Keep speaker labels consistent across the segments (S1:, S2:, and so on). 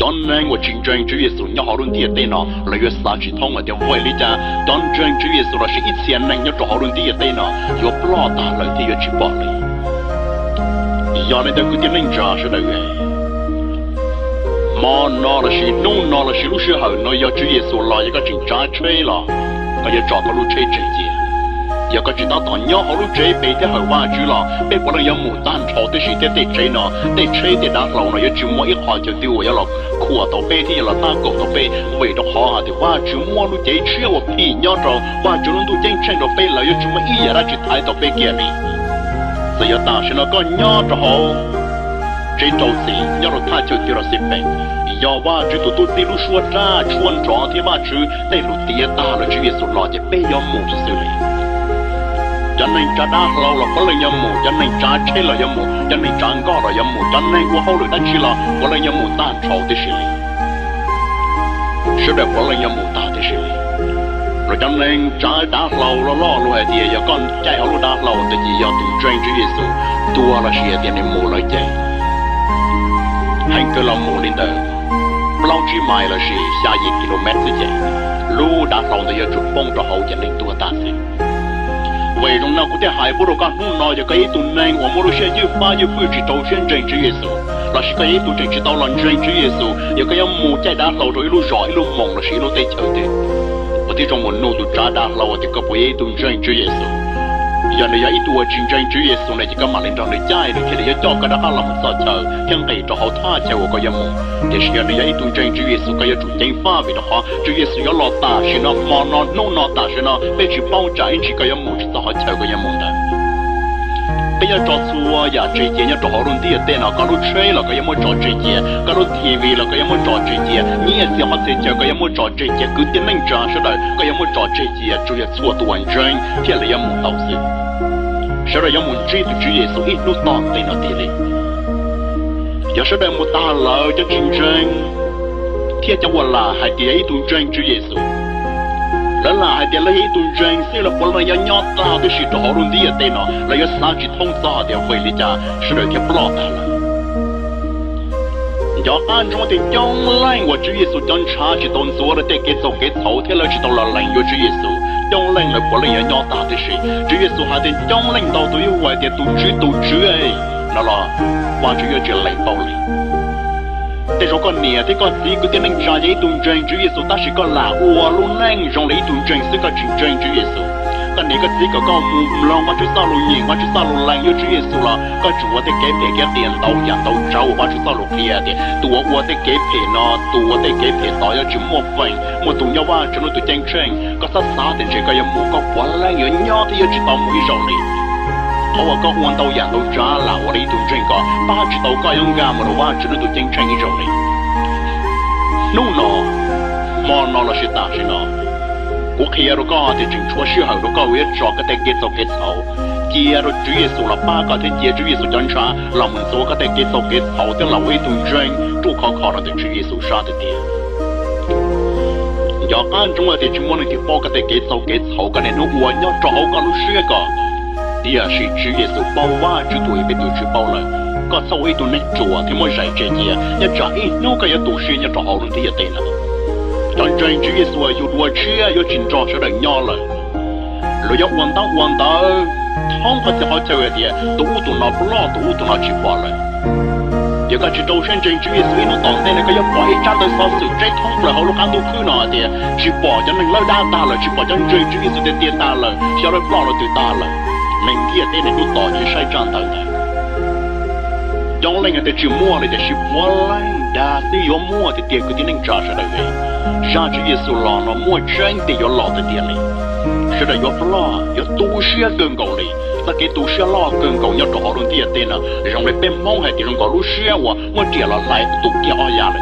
S1: cho nên của chính tranh Chúa Giêsu nhau họ luôn tiệt tên nó là yêu sa chỉ thông ở điều vậy lý cha cho tranh Chúa Giêsu là sẽ ít tiền nên nhau họ luôn tiệt tên nó yêu bỏ ta lời thì yêu chỉ bỏ đi giờ này tôi cứ tiến lên trả sẽ được mà nó là chỉ nung nó là chỉ lúc xưa hậu nó yêu Chúa Giêsu là cái chính trái chơi là cái yêu trả cái lúc chơi chơi gì giờ có chỉ tao tao nhớ họ lúc chơi bị thế hậu qua chứ là bị bọn nó yêu mù tan trò tới chỉ thế để chơi nó để chơi để đá lâu nó yêu chỉ mua ít hoa cho tiêu yêu là khua tao bê thì là ta cổ tao bê vậy đó họ thì qua chỉ mua lúc chơi chơi và phi nhớ rồi qua chỉ lúc chơi chơi đó bê là yêu chỉ mua ít giờ ra chỉ thái tao bê kia đi giờ giờ ta sẽ nó có nhớ cho họ chơi trâu gì nhớ rồi ta chơi tiêu là xếp bê giờ qua chỉ tụi tôi đi lúc xua ra chuồn trò thì mà chứ đây lúc tiệt ta là chỉ việc sụt lọt chỉ bê yêu mù xử lý chân nên cha đã lâu là có lời nhầm mù chân nên cha chế là nhầm mù chân nên cha ngõ là nhầm mù chân nên qua hậu được đánh chỉ là có lời nhầm mù ta trâu thì xử lý. Sẽ đẹp có lời nhầm mù ta thì xử lý. Rồi chân nên cha đã lâu là lo lo hệ thì giờ con chạy hậu đã lâu thì chỉ giờ tụng truyền chữ Giêsu tua là sự tiền mù lời chạy hành cơ lòng mù lên đời. Lâu chỉ mai là sự xa gì km thế chạy lu đã lâu thì giờ chụp bông cho hậu chân nên tua ta sẽ vậy trong nào cũng thể hại bố đồ con không nói cho cái tụ này của mỗi xe như pha như phu chỉ đầu tiên trên chữ Giêsu là chỉ cái tụ trên chỉ tàu lần trên chữ Giêsu giờ cái ông mù chạy đá lâu rồi lúc giỏi lúc mộng là chỉ lúc tây chờ thế và thì trong một nô tụ trả đá lâu thì có bấy tụ trên chữ Giêsu giờ này ít tụ trên trên chữ Giêsu này chỉ có mà lên trong này chạy được thì để cho cái đó là một sao chờ hiện tại cho họ tha chờ của cái mù thì giờ này ít tụ trên chữ Giêsu cái chủ chính pha vì đó họ chữ Giêsu có lọt ta chỉ nó mò nó nô nó ta chỉ nó bị chỉ bao trái chỉ cái mù chỉ tao họ chờ cái mù đó bây giờ trò xua giờ chơi chơi nhớ trò họ luôn đi tên nào có lúc chơi là có em muốn trò chơi chơi có lúc TV là có em muốn trò chơi chơi nhớ gì họ chơi chơi có em muốn trò chơi chơi cứ tiến lên trò sẽ đợi có em muốn trò chơi chơi chủ yếu xua tu anh chơi thì là yếm đầu sư sẽ em muốn chơi thì chủ yếu số ít nút tao tên nó đi lên giờ sẽ đợi muốn ta lỡ cho chiến tranh thì cho qua là hai tiếng tu chơi chủ yếu 那啦，还点了一顿人生了，不能要娘打的是多好容易的呢，那要三去通杀好回了家，十二天不落单了。要安我的江南，我主耶稣将插起动我了，得给走给朝天了，去到了南岳主耶稣，江南了不能要娘打的水，主耶稣还得江领到都有外的都追都哎，那啦，王主要稣来报了。te jo con nia te con ti cứ te nang cha dây tum chen ju yesu ta shi con là u wa lu nang jong le tum chen se ka chin chen ju yesu ta ne ka ti ka ka mu lòng ma chu sa lu ni ma chu sa lu lang yo ju yesu la ka chu wa te ke pe ke te dau ya dau chao ma chu sa lu kia te tu wa wa te ke pe no tu wa te ke pe ta yo chu mo fai mo nhau ya wa chu no tu chen chen ka sa sa te che ka ya mu ka wa lang yo nyo te yo chu ta mu i jong le 我話各運到人到咗嗱，我哋呢段專講八十到家用家，我哋話只能到經常一種嚟。No no，莫那落去打去呢。我企喺度講，就正初時候都講會做個得結束結束，接到主耶穌啦，八個天接主耶穌進場，那門做個得結束結束，等留喺段專，都靠靠到主耶穌上的點。要看中我的去摸那些包个的给草给草个的，那我要找个路是个。第二是职业素包晚就多也被多吃包了，个早一点来煮啊，他们才这些，伢煮哎，那个要多些，伢煮好了，他们就得了。当真职业素啊，有多少钱啊？有紧张舍得要了，日夜换汤换灶，汤还是好调料的，多煮多拿不辣，多煮多拿吃包了。这个是周先生职业素，那大点那个要白一盏来烧水，再汤不来好弄很多苦那的，吃包将人老打打了，吃包将人真职业素在甜打了，烧来不辣就打了。明天的你都到去晒站等待，江陵的这个摩来，这个摩来，打死有摩在铁哥的那站上来的。站这个苏浪，那摩真的有落在铁里，是的，有不落，有多少更高的？那给多少落更高的？让坐轮铁的呢？让没被蒙害的让搞路些哇，我铁了来都铁二样的。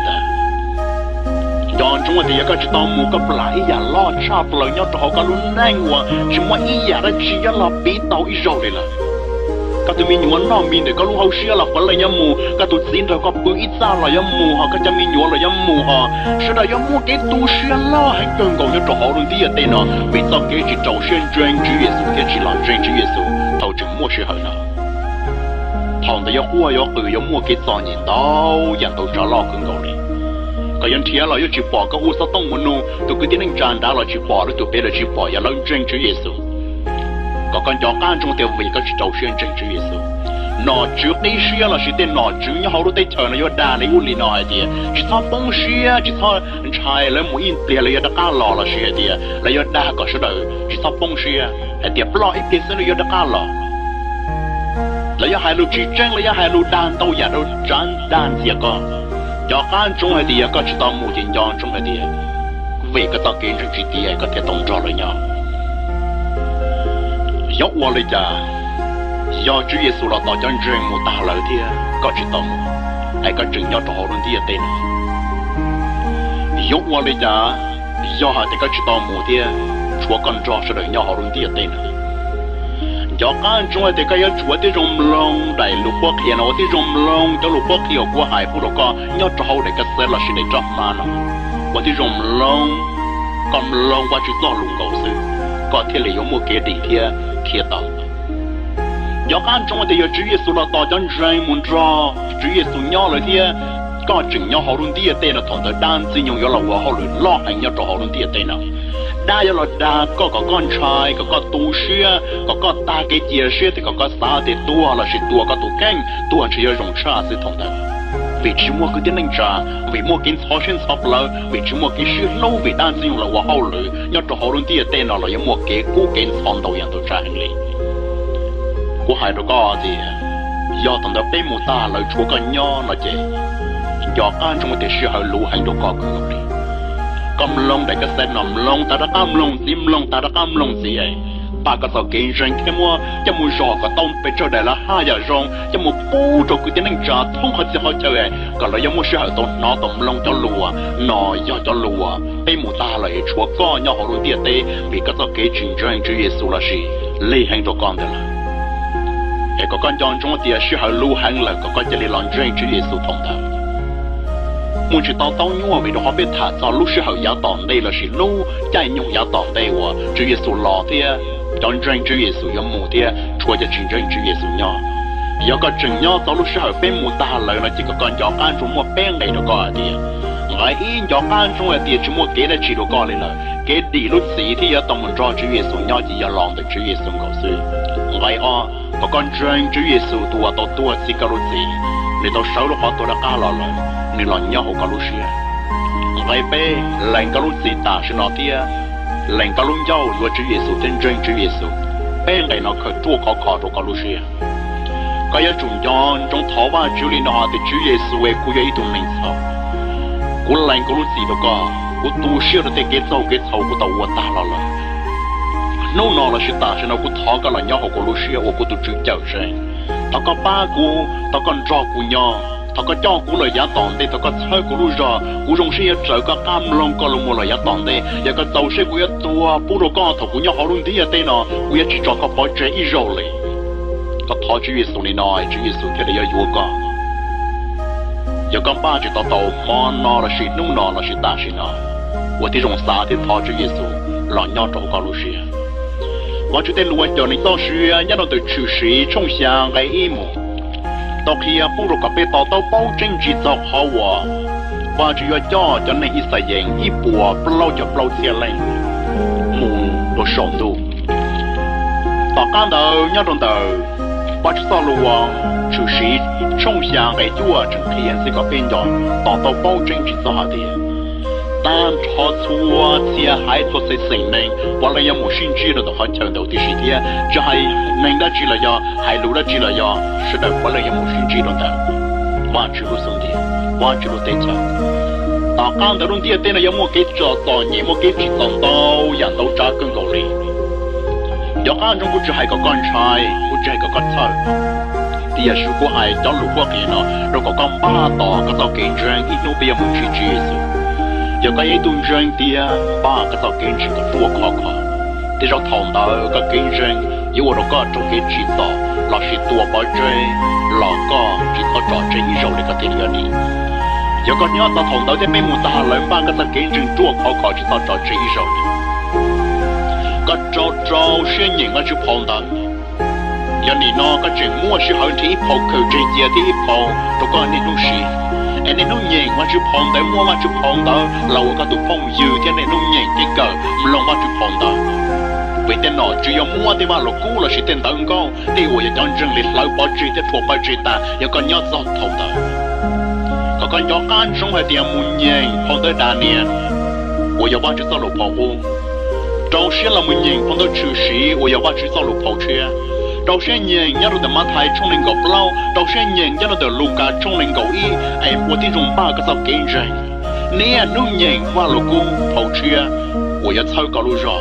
S1: don chung thì có chị tao mua cái lại ya lo cha lời nhau tao cả luôn nang quá. chỉ mà ý ya đó chỉ là bị tàu ý rồi đấy là. Các tụi mình muốn nói mình để các lúc hậu xưa là phải là nhau mù. Các tụi xin rồi có bữa ít ra là nhau mù họ các cha mình nhớ là nhau mù họ. Sẽ đó nhau mù cái tu xưa lo hay cần cầu nhau tao họ luôn đi ở đây nó vì tao cái chỉ trâu xuyên chuyên cái chỉ là chuyên chữ 耶稣 tao chỉ mua xưa hơn nào thằng đó yêu hoa yêu cự yêu mua cái sao nhìn đâu giờ tao trả lo cần cầu liền cái dân thiệt là yêu chỉ bỏ cái u sao tông muốn nu tụi cái tiếng tràn đã là chỉ bỏ, rồi tụi bé là chỉ bỏ ya lâu chân Chúa Giêsu có con chó can trong tiêu vị có chỉ đầu xuyên chân Chúa Giêsu nọ trước đây xưa là chỉ tên nọ trước nhau hậu đây chờ nó yêu đa này u lì nọ thì chỉ thọ bông xưa chỉ thọ trai lấy mũi in tiền là yêu đã cá lò là xưa thì là yêu đa có số đời chỉ thọ bông xưa hay tiệp lo ít tiền xưa là yêu đã cá lò. Là yêu hai lô chỉ trang là yêu hai lô đàn tàu nhà đâu trang đàn gì con cho can chung hay thì có chỉ tao mua tiền cho chung hay thì vì cái tao kiến chỉ thì có thể tổng trò rồi nhau dốc qua lấy cha do Chúa Giêsu là tao chân riêng mù ta lợi thì có chỉ tao mua hay có chừng nhau trò luôn thì tên dốc qua lấy cha do hai thì có chỉ tao mua thì chúa con trò sẽ đợi nhau họ luôn thì tên cho cá chúng thì cái chúa thì rong long đại lục quốc hiện nó thì rong long cho lục quốc hiện của hải phụ đó có nhớ cho hậu để cái xe là xin để chấp mà nó và thì rong long còn long qua chú to lùng cầu sư có thể lấy một cái địa kia kia tao cho cá chúng thì Chúa Giêsu là tao chân rèn muốn cho Chúa Giêsu nhớ lại thì có chừng nhau họ luôn thì tên là thằng tới đan chỉ nhung yo là họ luôn lo hành nhau cho họ luôn thì tên nào đa yo là đa có có con trai có có tu sửa có có ta cái chia sư thì có có xa thì tua là sự tua có tu canh tua chỉ yo rong cha sự thằng đó vì chỉ mua cái tiền năng trả vì mua cái thọ sinh sắp lỡ vì chỉ mua cái sư lâu vì đan chỉ là hoa hậu lử nhau cho họ luôn thì tên là là mua cái cú cái thằng đầu yang tu trả hành lý của hai đứa con thì do thằng đó bé mua ta lời chúa con nho là chị do con trong một thế sự hậu lũ hành đồ có cơ đi cầm long để cái xe nằm long ta đã cam long tim long ta đã cam long gì ấy ba cái tàu kinh doanh cái mua cho mua giò có tông bị cho để là hai giờ rong cho mua bù cho cái tiếng anh trả thông hết sẽ họ chơi ấy còn là giống mua sự hậu tông nó tông long cho lùa nó do cho lùa bây mù ta lại chúa có nhau họ luôn tiệt tê vì cái tàu kinh doanh chúa Giêsu là gì lấy hành đồ con đó là để con chọn trong tiệt sự hậu lưu hành là có con chỉ lấy lòng doanh chủ Giêsu thông thạo muốn chỉ tao tao nhua vì đó họ biết thả cho lúc sau hậu giá đây là sự lu chạy nhung giá tòn đây wa chủ Giêsu lò thì chọn mù chúa cho chuyện tranh chủ Giêsu nhỏ giờ có chừng nhỏ tao lúc sau bên mù ta lời là chỉ có con chọn ăn chúng mua bên này đó có đi, ngài ý chọn ăn chúng thì chúng mua kế này chỉ đồ có lên là kế đi lúc gì thì giờ tao mình cho chủ Giêsu nhỏ chỉ giờ lòng được cầu sư ngài à, có con tranh chủ Giêsu tua tao tua chỉ cái lúc gì để tao sau lúc họ tôi đã cá rồi ni lo nhau hồ kalu xia. Ngay bé lành kalu gì ta sẽ nói tia, lành kalu nhau vừa chữ Giêsu trên chân chữ Giêsu bé lại nó khởi chua khó khó đồ kalu xia. Cái ya chúng chọn trong thọ ba chữ linh nó thì chữ Giêsu ấy cũng vậy tụng mình sao cũng lành kalu gì đó cả cũng tu xia được cái sau cái sau cũng tàu ta là là nô nó là sự ta sẽ nó cũng thọ cái là nhau hồ kalu xia cũng tu chữ chào sen tao có ba cú tao còn cú nhau 他个教古来也断定，他个所有古人都知道，古东西一走个卡门龙卡龙木来也断定，也个走西古一土啊，葡萄牙他古些好东西啊，那乌一朝个发展已饶嘞，个跑去耶稣那，跑去耶稣那里要勇敢，要敢把这道道难哪了事，难哪了事，大事哪，我得用三天跑去耶稣，让鸟找个路线。我去在罗江那大树啊，伢侬在出水冲向黑幕。到 khi bố rồi có bé tao tao bao chân chỉ cho họ và cho cho nên ít sai yên ít bùa cho bao xe lên mù đồ sòng tao can đầu nhớ trong đầu và chỉ sao luôn chủ sĩ trong sáng cái chúa trong khi hiện sẽ tao tao bao chân chỉ cho 但他错切还做些生命，我来要冇心知了，都好强调的是的，这还能的知了呀，还路了知了呀，是的，我来要冇心知了的，忘记了兄弟，忘记了对家。大家都弄啲嘢，有冇几做到，有冇几接到到，人都扎根够力。有间中估只系个干菜，估只系个干菜。啲嘢如果系走路过嘅咯，如果讲巴到，个到几张，一路俾人冇 要个一顿上的啊，把个啥跟住个说看看，得上唐朝个跟上，有我这个中间知道，那是多保证，老哥给他找真肉那个得你。要个你要到唐的眉目大冷，把个啥跟住多看看，给他找真肉的。个找找些人啊，就碰到你。要你那个真我是好听，一跑口真啊的一跑，都讲你都是。Anh nên nung nhẹ mà chụp phong tới mua mà chụp phong tới lâu có tụ phong dư. Thế này nung nhẹ cái cờ lòng mà chụp phong tới. vì tên nọ chỉ có mua thì mà lộc cũ là chỉ tên tao con. Thì tôi giờ chọn rừng lịch lâu bỏ chỉ để thuộc bỏ chỉ ta, giờ còn nhớ giọt thầu tới. có con nhớ can trong hai tiền muốn nhẹ phong tới đà nè. Tôi giờ bỏ chỉ sao lộc phong u? Trong xe là muốn nhẹ phong tới trừ sĩ. Tôi giờ bỏ chỉ sao lộc phong chưa đầu xe nhẹ nhớ được mà thay trong linh gọc lâu đầu xe nhẹ nhớ được lù cả trong linh gọc y. Ai tôi thì dùng ba cái sao kinh doanh nè nu nhẹ qua lô cũ phong chia. Của giờ thâu cả lô rõ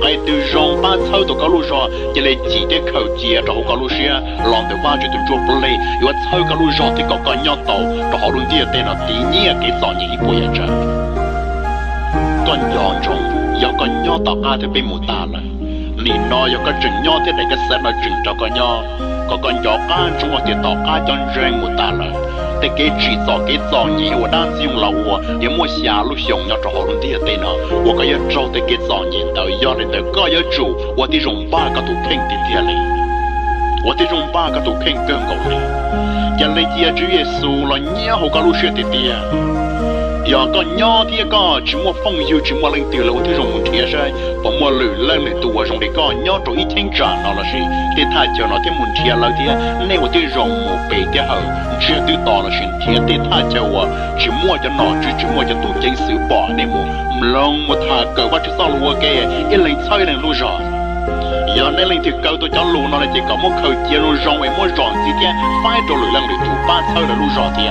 S1: ngay từ rong, ba thâu tụ cả lô rõ chỉ lấy chỉ để khẩu chia à, cho cả lô xe. Lòng từ qua cho tụ chua bự lì yếu thâu cả lũ rò thì có cái nhau tàu. Cho họ luôn tiền tên là tí nhẹ cái à, sọ nhị bùi ở trời con nhỏ trong yếu có nhau tàu ai thì bị mù ta là 你孬，又该挣孬，这台该塞孬，挣到该孬。哥哥叫阿三，从外地到阿三家借木打来。这借三借三，你我单子用老多。你莫下路想，要找好兄弟对呢。我该要找，这借三念到要的，该要找。我的上班该都肯定的嘞，我的上班该都肯定讲够嘞。将来这些主意，是我来念好该落实的爹。Giờ có nhỏ thì có chỉ mua phong yêu chỉ mua lên từ lâu thì dùng một thiệt sai và mua lử lên lên tụ dùng để có nhỏ rồi ít thiên trả nó là gì để thay cho nó thêm một thiệt lâu thì nên một cái dùng một bể thì hậu chưa tự tỏ là chuyện thiệt để thay cho wa chỉ mua cho nó chỉ chỉ mua cho tụ chính sự bỏ nên một lòng một thà cờ qua chỉ sau luôn cái cái lên chơi lên luôn rồi giờ nên lên thì câu tôi cho lù nó là chỉ có một khẩu chia luôn rong với muốn rong gì thế phải cho lù lên để tụ ba chơi là luôn rồi thì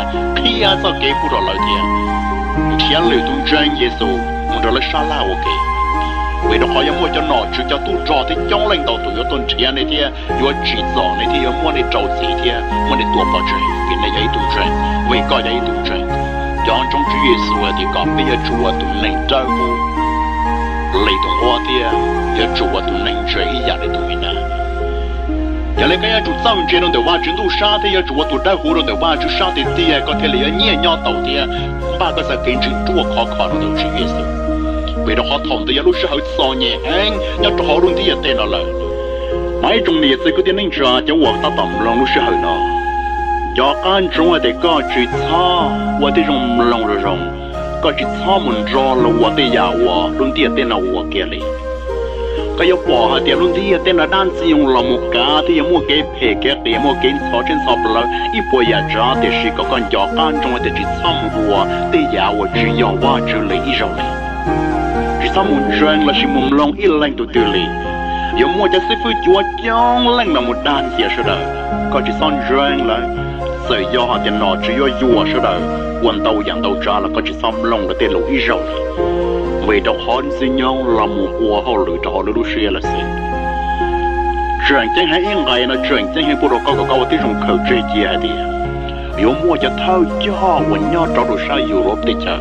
S1: khi à sao kế phụ rồi thì thiên lưu tung trang Giêsu một đó là sa la ok. Vì đó khỏi mua cho nó, chứ cho tu trò thì trong lãnh đạo tụi tôi thiên này thì yo chỉ rõ này thì mua này trâu gì thì mua này tua bỏ trời, vì này giấy tung trang vì có giấy tung trang cho trong Chúa Giêsu thì có bây giờ Chúa tụi lãnh trâu lấy tung hoa thì giờ Chúa tụi lãnh trâu ý giả để tụi mình à giờ lấy cái chủ sao trên nó đều ba chuyến tu sa thì giờ chủ tụ đau hồ nó đều ba chú sa thì thì có thể lấy nhẹ nhau tàu thì ba cái sự kiến chứng chua khó khó nó đều chỉ biết sự vì đó họ thòng thì giờ lúc sau so nhẹ anh nhớ cho họ luôn thì giờ tên nó là mấy trong này sẽ có tiền nên cho cho họ ta tầm lòng lúc sau nó cho con chúng để có chỉ cho và thì dùng lòng rồi dùng có chỉ cho mình cho là và thì giờ và luôn thì tên nó và kia liền cái yếu bỏ hả tiền luôn thì tên là đan chỉ dùng là một cá thì mua cái phê cái tiền mua cái sáu trên sáu bờ ít bồi nhà ra thì chỉ có con chó con trong thì chỉ xăm vua thì nhà vua chỉ yếu và chỉ lấy ít rồi chỉ xăm một chuyện là chỉ mồm lòng ít lạnh tụi tụi lì. Yếu mua cho sư phụ chúa chong lạnh là một đan gì rồi đó có chỉ son chuyện là sợ do họ tiền nọ chỉ yếu vua rồi đó quần đầu dạng đầu ra là có chỉ xăm lòng là tiền lũ ít rồi vì đó hòn xin nhau là một hoa họ lựa cho họ lựa xe là gì chân hay yên ngày là chuyện chân hay bộ đồ cao cao tí trong khẩu chơi gì hay đi mua cho thâu cho quần nhau cho đồ sai Europe đi chờ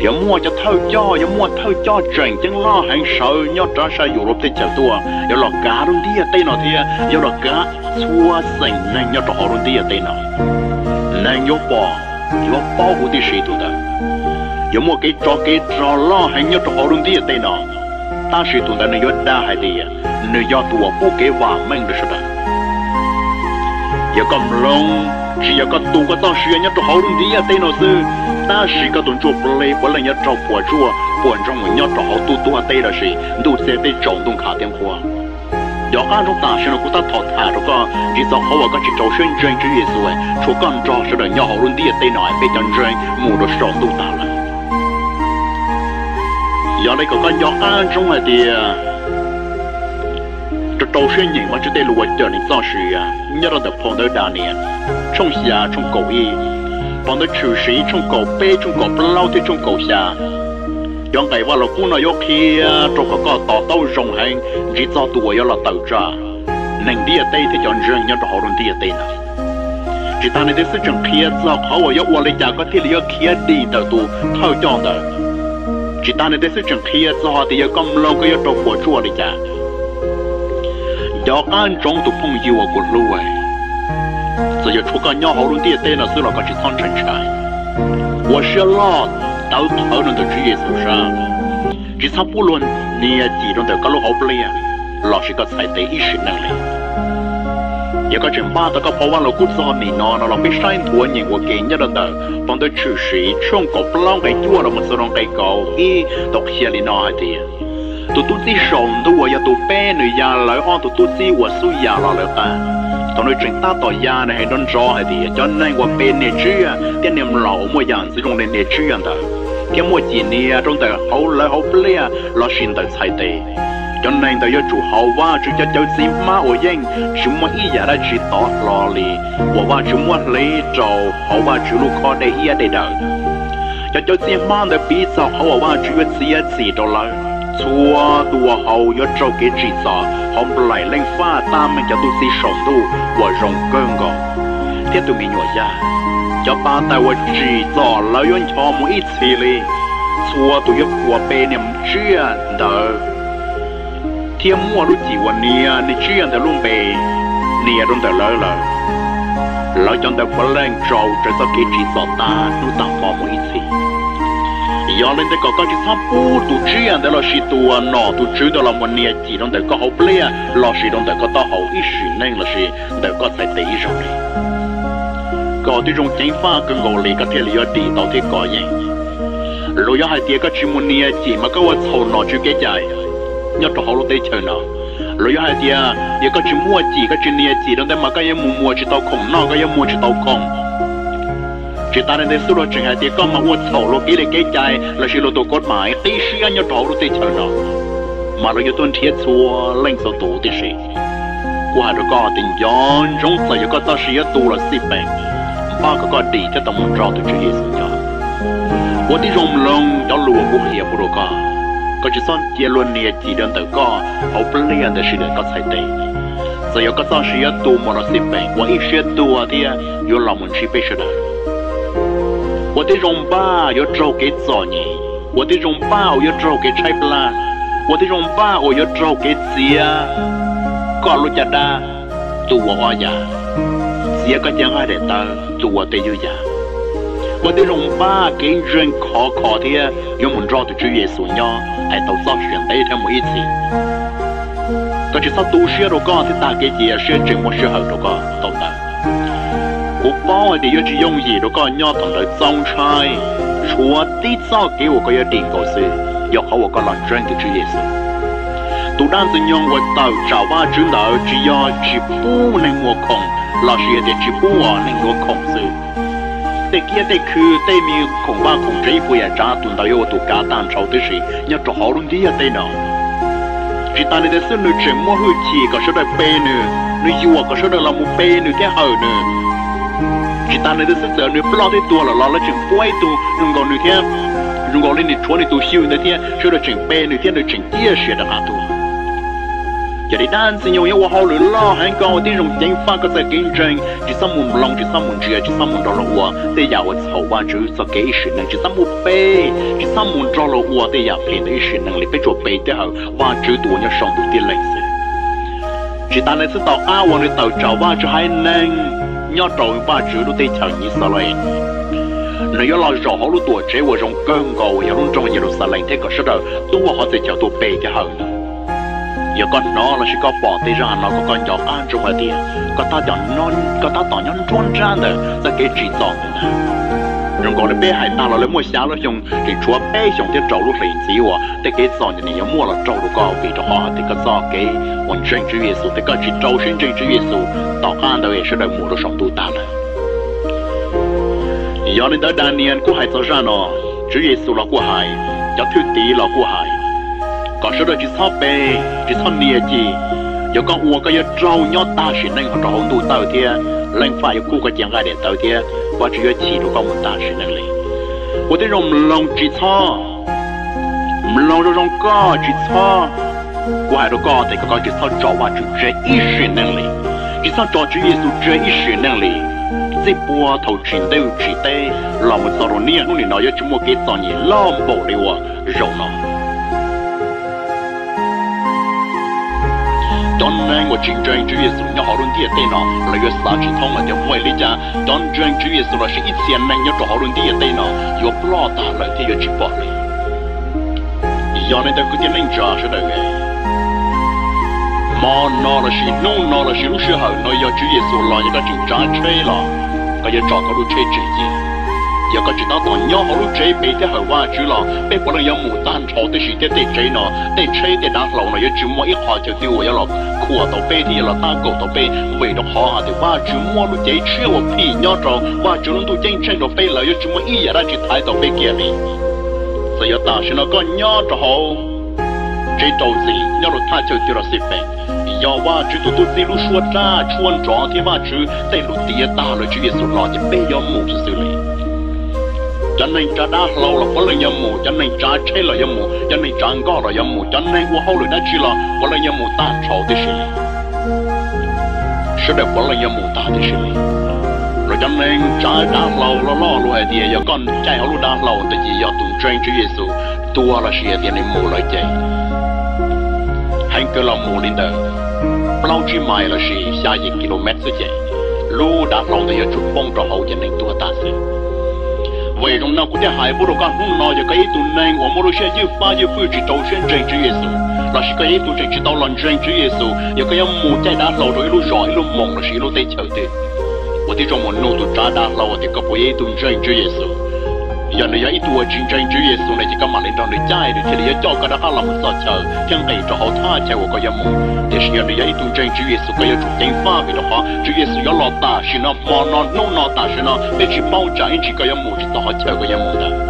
S1: yếu mua cho thâu cho yếu mua thâu cho chuyện chân lo hàng sợ nhau cho sai Europe đi chờ tua yếu là cá luôn đi tây nào thì yếu là cá xua sành nên nhau cho luôn đi tây nào nên yếu bỏ yếu bao của đi sĩ tụ ta 有么给找给找了，还要找好东西在呢。但是都在那要打还的，那要多不给瓦门的是的。有个龙，只要个多个当时要找好东西在呢是，但是个动作不累，不能要找博主，博主我要找好多多在了是，都是得找动卡电话。要按照大学的古代淘汰这个，至少好我个去找选专职业思维，说刚找是的要好东西在呢，被讲专，木都少都大了。 Giờ đây có con gió ăn trong này thì à, cho trâu xuyên nhìn mà chỉ để lùi chờ nên sao sự à nhớ là được phong đỡ đà nè trong xa trong cầu y, phong đỡ trừ sĩ, trong cầu bê, trong cầu lâu thì trong cầu xa dọn cái vào là cũng nói khi à, trong có có tỏ tàu rồng hay, chỉ do tuổi là tàu ra. Nên đi ở đây thì chọn riêng nhớ họ luôn đi ở đây nè chỉ ta này để sử dụng kia, do họ vào yếu lấy giá có thể là lấy kia đi tàu tu thao chọn 你当你 decision kiah zahar they are come 勾当要暗中我不认为只要出个鸟好容易带了孙老哥去上天下我是老大到头亮的职业宿舍只擦不论你也集中在各路好不容易啊老是哥才得一训能力。Giờ có chuyện ba là nỉ là sai nhất là bằng tới cái là một số cái sống tụi giờ tụi bé nữ già lại on tụi tụi tí già là lại ta. Tụi nó chuyện ta tỏ già này đơn rõ hay thì cho nên của bé này chứ, cái niềm lẩu mua dạng sử dụng này chứ anh ta. Cái mua gì này trong tờ hậu lại hậu ple lo xin đời sai tệ cho nên tờ chủ hậu và chủ cho cháu xin mà ở yên chúng mà ý giả đã chỉ tỏ lo li và và chúng mà lấy trâu hậu và chủ lúc khó để ý để đợi cho cháu xin mà để biết sao hậu và chủ sẽ chỉ đó là chua tua hậu yo trâu cái chỉ sợ không lại lên pha ta mình cho tôi xin sống tu và rong cơn gò thế tôi mình nhồi ra cho ba ta và chỉ sợ là yon cho mỗi 次哩 chua tôi yo của bên niệm chưa đỡ thiên mua lúc chỉ quan nia ni chi anh ta luôn bề. Nia luôn ta lỡ lỡ lỡ chọn ta phải lên trâu trở ra cái chỉ sợ ta nu gì. Giờ lên ta có cái chỉ sắp bu tu chi anh ta lo chỉ nọ tu chi đó là một nia chỉ luôn ta có hậu ple lo chỉ luôn ta có ta hậu ít sự nên là chỉ ta có thể tỷ rồi có cái trong chính pha cái ngồi lì cái thế là đi tao thế có gì lo giờ hai tiếc cái chỉ một nia chỉ mà cái vật thầu nọ chưa cái dài nhớ cho họ lúc đấy chơi nào rồi hai tia giờ có chỉ mua chỉ có chỉ nia chỉ đồng đấy mà cái mua mua chỉ tàu khổng nó cái mua chỉ tàu khổng chỉ ta nên số đó chừng hai tia có mà mua sầu lúc cái này cái trái là chỉ lô tô cốt mãi tí xí nhớ cho họ lúc đấy chơi nào mà rồi tuần thiết xua lên số tổ tí xí qua đó có tình gió trong giờ có ta xí tu là xí bèn ba cái có đi cho tao muốn trao từ chữ Giêsu nhá 我的容容要路不也不如个。 có chỉ son chia luôn nè chỉ đơn tử có hậu bên liền để sự để có sai tệ giờ có sao sự yếu tu mà nó xếp bề và ít sự tu thì yếu lòng mình chỉ biết sự đó và thì rồng ba, yếu trâu cái giò nhỉ và thì rồng ba yếu trâu cái trái bla. Và thì rồng ba yếu trâu cái xia có lúc chả đa, tu vào ở nhà xia có chẳng ai để ta, tu vào tây như vậy 我哋龙巴给人靠靠的，用我们抓住耶稣呀，爱到早睡，每天没一次。到这撒都写到个，这大概也是真没写好到个，对不我？我帮的要只用耶到个，你同懂得装菜，说的早给我个一点个事，要好我个来抓住耶稣。都但子让我到早把这道只要吃不能我空，老师也得吃不完能够空死。也得哭得命恐怕恐惧不也扎痛的有毒感当朝的谁你要做好努力啊得了知道你的思路这么好期可是的背呢你以为可是的那么背那天好呢知道你的事情你不拿太多了拿了钱不会多如果那天如果你的床你都修那天修的挺白那天的钱第二学的还多 giờ đi đan xin nhau yêu hoa lửa lo. Hay có đi rồng danh pha có thể kinh doanh chỉ sắm muốn lòng, chỉ sắm muốn chia chỉ sắm muốn đó là ua để giờ tôi hậu ban chữ sợ kế sự năng, chỉ sắm muốn bê. Chỉ sắm muốn cho là ua để giờ phải để sự năng lực phải cho bê để hậu. Và chữ tuổi nhau sống tuổi tiền lệnh sự. Chỉ ta lấy sự tạo a và để tạo trào ba cho hai năng nhớ trâu ba chữ lúc đây chào như sao lại nếu lo rõ họ lúc tuổi trẻ và trong cơn cầu, và lúc trong nhiều lúc sao lệnh thế có sự đó tôi họ sẽ chào tôi bê cái hậu nữa giờ con nó là chỉ có bỏ tay ra, nó có con nhỏ ăn trong hạt tiền có ta nhỏ non có ta tỏ nhon trốn ra nữa là cái chỉ tỏ nữa rồi còn là bé hải ta là lấy mua xá là dùng thì chúa bé dùng cái trâu lúc liền chỉ wa để cái giòn thì nhiều mua là trâu lúc cao vì cho họ, thì cái giò cái hoàn chân chữ Giêsu thì cái chỉ trâu sinh chân chữ Giêsu tỏ ăn đâu sẽ được mua được sống tu ta nữa giờ nên tới Daniel của hải cho ra nó chữ Giêsu là của hải. Cho thứ tí là của hải có số đôi chỉ sót bề chỉ sót nia chỉ giờ con uo giờ trâu nhót ta chỉ nên họ trò hồn tụ tàu thia lên phải có cú cái chàng gai để tàu thia và chỉ có chỉ được con một ta chỉ nên lấy của thế rồng lòng chỉ sót lòng rồi rồng co chỉ sót hai rồi co thì có chỉ sót trò và chỉ chơi ít chỉ nên lấy chỉ sót trò chỉ Giêsu chơi ít chỉ nên lấy sẽ bùa, thầu chín đều chỉ tê. Lòng một sầu nia nụ nỉ nói cho chúng mua cái sò nhỉ lo bộ đi wa rồng nó. Don nang wa ching jang ju yesu nya ho run tie te no la yo sa chi thong ma de moi li ja don jang ju yesu la shi it sian nang nya to ho run tie te no yo plo ta la te yo chi po le yo ne da ku ti nang ja sha da ge mà nó là gì nó nó là gì lúc xưa hậu nó giờ Chúa Giêsu lo những cái chuyện trái chơi lo cái giờ trò có lúc chơi chuyện gì giờ có chuyện đó tao nhớ họ lúc chơi bị cái hậu qua Chúa lo bị bọn nó mù tan trò tới gì cái để chơi nó để chơi để đá lâu nó giờ Chúa mua ít họ cho tiêu giờ lo khua tao bê thì là ta cầu tao bê vì đó họ thì qua Chúa mua lúc chơi chơi một phi nhớ trò qua Chúa lúc tôi chơi chơi nó bê là giờ Chúa mua ít giờ ra chỉ thái tao bê kia đi giờ ta sẽ nó có nhớ trò họ chế đầu gì nhớ lúc ta chơi tiêu là xịt bèn 要ว่า主都都在路说渣，穿装天嘛主在路跌打了主耶稣老的被要母是手里。 Cho nên cha đã lâu là có lời nhầm mù cho nên cha chế là nhầm mù cho nên cha ngó là nhầm mù cho nên qua hậu lời đã chỉ là có lời nhầm mù ta trâu thì xử lý sẽ đẹp có lời nhầm mù ta thì xử lý rồi cho nên cha đã lâu là lo lo hệ thì giờ con trai hậu đã lâu thì chỉ giờ tụng trang Chúa Giêsu tua là sự thì nên mù lại chạy hành cơ lòng mù lên đời lâu chỉ mai là gì xa một km sẽ chạy lu đã lâu thì giờ chụp bông cho hậu cho nên tua ta sẽ 为什 rồng nào của Thẻ 能，我们 Vô Độc Các Ngũ 耶稣，那 thì các ý tù nang 也可以 Moroshia Diệu Pha Diệu Phùi Trụ Trâu Sen 耶稣 giờ này ấy tuổi chính tranh Chúa Giêsu này chỉ có mà lên trong đời trai được thì lý cho cái đó là một sợ chờ thiên ấy cho họ tha chạy của cái mù thì giờ này ấy tuổi tranh Chúa Giêsu cái chủ chính pha vì đó họ Chúa Giêsu có lọt ta xin nó mò nó nô nó ta xin nó để chỉ bao trái chỉ cái mù chỉ tao họ chạy cái mù đó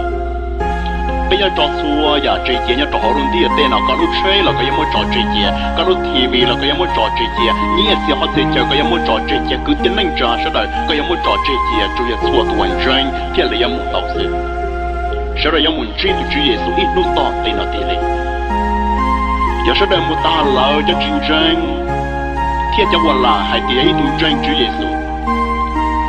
S1: bây giờ trò xua giờ chơi chơi nhớ trò họ luôn đi tên nào có lúc chơi là có em muốn trò chơi chơi có lúc TV là có em muốn trò chơi chơi nhẹ xí họ chơi chơi em muốn trò chơi chơi cứ tiến lên trò sẽ có em muốn trò chơi chơi chủ yếu xua của anh chơi thì là em muốn tàu sự sẽ là em muốn chơi thì chủ yếu số ít nút to tên nào tỷ lệ giờ sẽ đợi muốn ta lỡ cho chiến tranh thì cho qua là hai tỷ ấy tu tranh chủ yếu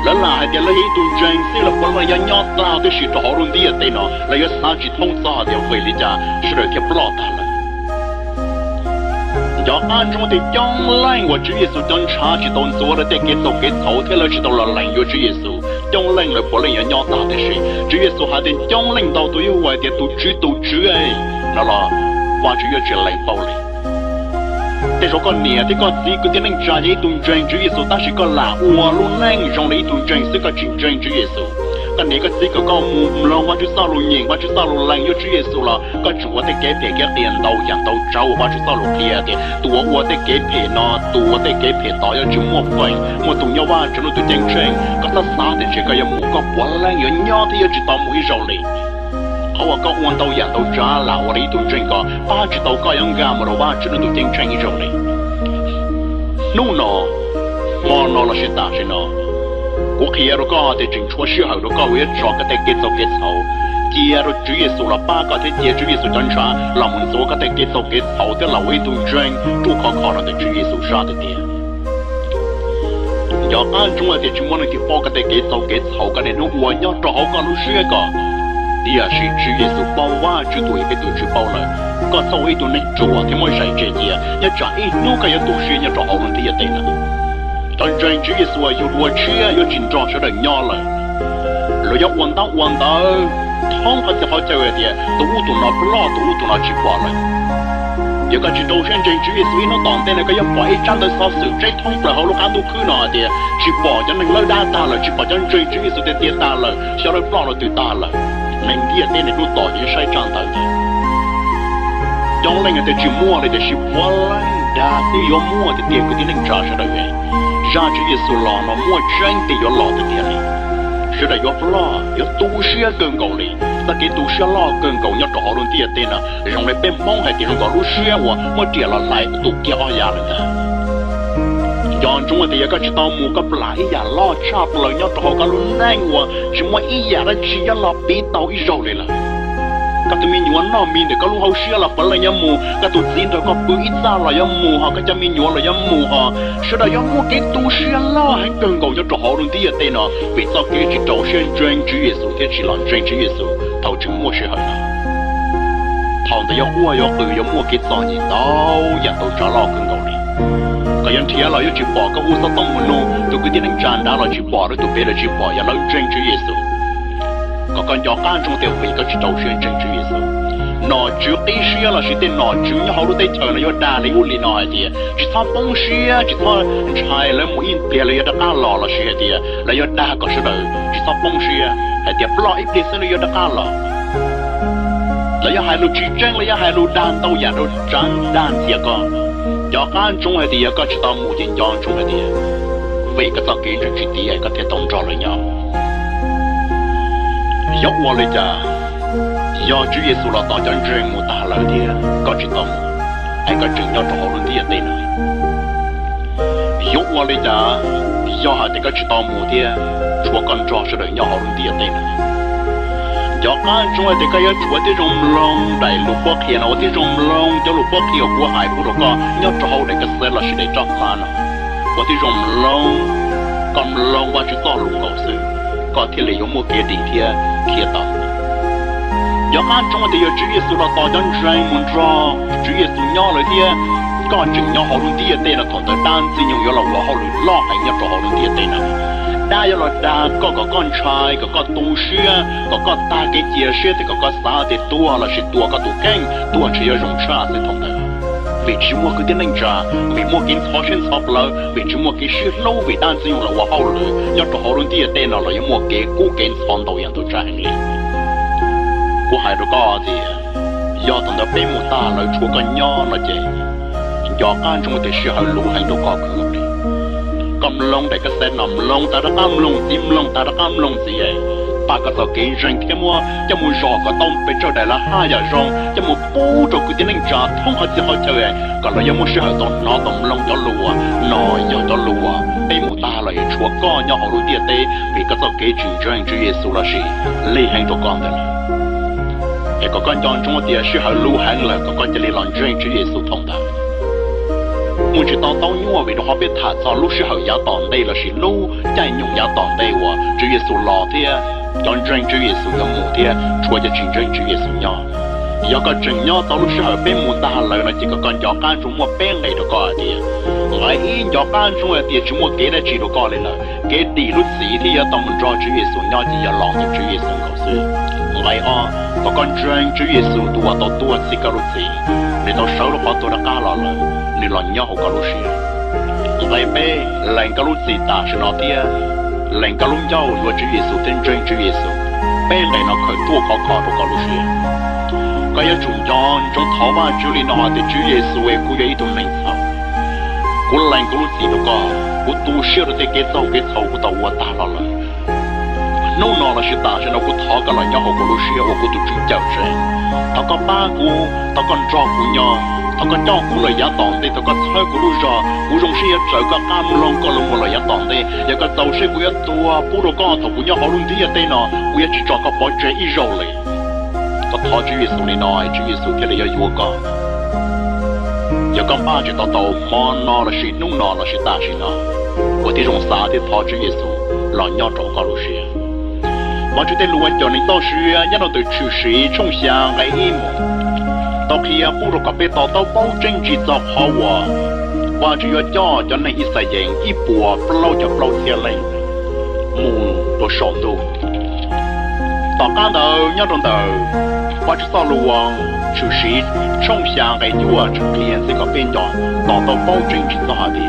S1: số là là hai tiền lấy tu tranh sẽ là quan là nhỏ ta cái sự đó luôn đi ở đây nó là yếu sao chỉ thông sao thì phải lý giải sẽ là cái bỏ ta là giờ anh trong thì trong lạnh của Chúa Giêsu trong cha chỉ tôn số là để kết thúc kết thúc thế là chỉ tôn là lạnh của Chúa Giêsu trong lạnh là bỏ lạnh nhỏ ta thế sự Chúa Giêsu hai tiền trong lạnh đầu tôi yêu vậy thì tôi chú tôi chú ấy nó là qua Chúa Giêsu lạnh bao lạnh thế rồi con nè thì con gì cứ tiến hành trả giấy tung tranh Chúa Giêsu ta chỉ có là ua luôn lạnh trong lấy tung trang sẽ có chuyện tranh Chúa Giêsu con nè cái gì có con mù lo qua chút sao luôn nhìn qua chút sao luôn lạnh cho Chúa Giêsu là có chủ ở thế kế phê cái tiền đầu dạng đầu trâu qua chút sao luôn kia thì tua ở thế kế phê nó tua ở thế kế phê tao yêu chúng mua phơi mua tụng nhau qua cho nó tụi trang trang có ta sao thì chỉ cái mù có quá lạnh yêu nhau thì chỉ tao mũi rồi liền họ có tàu dạng tàu trả là ở đây tụi tranh ba chỉ tàu có yang gà mà đâu ba cho nó tụi tranh tranh rồi liền nô nó mà nó là sự ta sự nó quốc kia rồi có thể chỉnh chúa sư hậu rồi có việc cho cái tay kết thúc kết thúc chủ yếu số là ba cái thế chủ yếu số chân trả là muốn số cái tay kết thúc kết thúc thế là với tụi tranh chủ khó khó là chủ yếu số ra được tiền giờ anh chúng ta thì chúng mình thì bao cái tay kết thúc kết cái này nó uổng nhau cho họ có lúc xưa 你要是吃耶稣包哇，就做一杯豆浆了。干早一顿呢粥啊，他妈谁吃去啊？要吃呢，多开要多选，要吃好东西也得呢。真正吃耶稣啊，又多吃啊，又紧张，晓得孬了。洛阳万达万达，通快就开到那的，都乌都拿不落，都乌都拿吃不饱了。要干吃多选，真正耶稣那档次那个要白涨的啥事？这通快喉咙干都哭那的，吃饱人命没大打了，吃饱人追着耶稣在跌打了，晓得孬了就打了。Của tiền trả cho đời vậy ra chủ 耶稣 lo nó mua chân thì yo lo thì tiền này sẽ là yo lo yo tu sửa cơn cầu này ta cái tu sửa lo cơn cầu nhớ trọ luôn tiền tiền à rồi lại bên mong hay tiền gọi lu sửa wa mua tiền là lại tu kia ở nhà rồi ta chọn chúng thì có chỉ tao mua cái lại nhà lo chắp lời nhớ trọ cái luôn nhanh wa chỉ mua ý nhà là chỉ là lo bị tao ý rồi là các tụi mình nhuận nó mình để các lúc hậu xưa là phải là yếm mù các tụi xin rồi có bự ít ra là yếm mù họ cái cho mình nhuận là yếm mù họ sau đó yếm mù cái tu xưa lo hay cần cầu cho trò họ luôn đi ở đây nó vì sao cái chỉ đầu xuyên chuyên chữ耶稣cái chỉ làm chuyên chữ耶稣thầu chứng mua sẽ hỏi nó thằng ta yếm mua yếm từ yếm mua cái sao gì đâu giờ tôi trả lo cần cầu đi Cái yên thiệt là yêu chỉ bỏ cái u sao tông một nô. Tôi cứ tiến anh tràn đã là chỉ bỏ rồi tôi bé là chỉ bỏ. Giờ là chuyên chữ 耶稣 có con nhỏ can trong tiểu vị có chỉ đầu xuyên trên chữ Giêsu nó chữ tí xia là chỉ tên nó chữ như họ lúc tây chờ là yêu đà lấy u lì nó thì chỉ thọ bông xia, chỉ thọ trái lấy mũi in bia lấy đó ca lò là xia thì là yêu đà có sự đời. Chỉ thọ bông xia hay thì lo ít tiền sẽ là yêu đó ca lò. Là yêu hai lô chỉ chân là yêu hai lô đàn tàu, giả lô trắng cho cá trung có chỉ tao mù tiền cho trung hay thì vì cái tao kiến chỉ tí có thể tổng cho lại nhau dốc qua lấy cha do Chúa Giêsu là tỏ cho riêng một ta lời thì có chỉ mù ai có chừng nhau trong hồn thì tên này dốc qua lấy cha do họ thì có chỉ tao mù thì chúa con cho sẽ đợi nhau hồn thì tên này cho ai ta thì cái chúa thì rong long. Đại lục quốc hiện ở thì rong long? Cho lục quốc hiện của hải của đó nhau cho hậu để cái xe là sẽ để cho mà nó có thì rong long. Còn long qua chỉ to lục cầu sự có thì lấy một cái đi kia kia tao giờ ai trong thì giờ Chúa Giêsu là tao chân rèn muốn cho Chúa Giêsu nhau lời thì có chừng nhau hậu luôn đi tên là thằng tới đan. Chỉ nhung yêu là hậu luôn lo hay nhập cho hậu luôn đi tên là đa yo lo đa có có con trai có có tu sửa có có ta cái chia sẻ thì có có sao thì tua là chỉ tua có tu canh tua chỉ yo rong thì thông đấy vì chỉ mua cái tiền anh trả vì mua cái khó khăn sắp lỡ vì chỉ mua cái sự lâu vì đang sử dụng là hoa hậu lỡ nhớ họ luôn tiền tiền là là mua cái cố kiến sản đầu yên tôi trả hành lý của hai đứa con thì do thằng đó bé ta là chúa nhỏ là chị do can trong cái sự hậu lũ hành đồ con cũng cọp lông, để cái tên nằm lông, ta đã cam lông tim lông, ta đã cam lông gì vậy? Ba cái tàu kiến rừng kia mua, cho mua giò có tông, bên trong đây là hai giờ rong, cho mua bú cho cái tiếng anh trả thông hết gì chơi ấy còn là do mua sữa tông nó tông lông cho lùa, nó giờ cho lùa. Bé mua ta là chúa con nhau họ đối tiền tê, vì cái tàu kiến chừng rừng chúa Giêsu là gì lấy hàng cho con đấy để có con chọn trong một địa sư hậu lưu hàng là có con chỉ lấy lòng chuyên chữ Giêsu thông đạo muốn chỉ tao tao nhua vì đó biết thả cho lúc sư hậu giáo tòn đây là sự lưu chạy nhung giáo tòn đây wa chữ Giêsu lò thế chọn chuyên chữ Giêsu giống một thế chúa cho chuyên chuyên chữ Giêsu nhỏ giờ có chừng nhỏ tao lúc sư hậu bên muốn ta lời là chỉ có con chọn can chúng một bên này đó có thì ngay ý chọn can chúng là thì chúng một cái là chỉ đó có lên là cái đi lúc gì thì giờ tao muốn cho chữ Giêsu nhỏ thì giờ lòng chữ Giêsu cầu sư ngay ho tôi con chuyện chữ Giêsu tua tôi tua si cả lúc gì để tôi sống được tôi đã cá lò rồi để lò nhau họ cả lúc gì ngay bé lành cả lúc gì ta sẽ nói tia lành cả lúc nhau vừa chữ Giêsu tên chuyện chữ Giêsu bé này nó khởi tua khó khó được cả lúc gì cái yếu chúng John trong thảo ba chữ li nó thì chữ Giêsu ấy cũng vậy tôi mình sao cũng lành cả lúc gì đó có cũng tu sửa được cái sau cái sau của tàu ta lò rồi nó nó là sự ta sẽ nó cũng thọ cả là nhau họ có lối xe họ có tụi chúng chào xe tao có ba cú tao còn trò của nhỏ tao có cho của là giá tòn thì tao có thơ cú lối rò cú rong xe sợ cả cam lon có lông là giá tòn thì giờ có tàu xe cú tua bù đồ con thằng cú nhỏ họ luôn thấy tên nó cú chỉ trò có bỏ chơi ít rồi lấy tao thọ chú ý số này nói chỉ ý xuống kia là yêu con giờ con ba chỉ tao tàu mò nó là sự nung nó là sự ta sự nó của thì rong xa thì thọ chỉ ý xuống lo nhỏ trong con lối xe 我就得路外叫你 luwancanito suya 不如个别达到保证 shushi chumsia 进步，不老就不 Tokia purukapi tonto pungting jutsop 到保证金做好滴，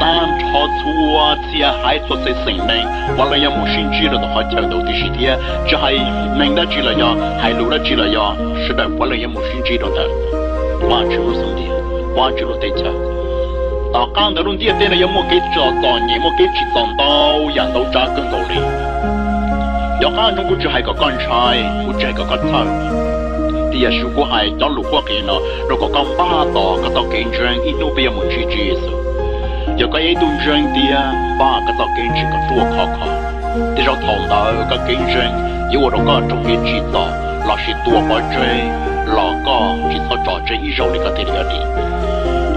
S1: 但好处啊 سیاح های تو سی سی نی والا یا موشین جی رو دخواه تر دو تیشی دیه جا های ننگا جی لیا های لورا جی لیا شده والا یا موشین جی رو در وان چی رو سم دیه وان چی رو دیتا تا قان درون دیه دینا یا مو گیت جا دانی مو گیت چی زان داو یا دو جا گن دو لی یا قان نو گو جی های گا گان چای گو جی گا گا تر دیه شو گو های دان لو خواقی نا رو گا گان با دا گا دا گین جن اینو بیا مو چی جی سو cái kinh răng dù ở đó có trong cái chỉ tàu là chỉ tua bỏ chơi là có chỉ tàu trò chơi ít rồi thì có thể đi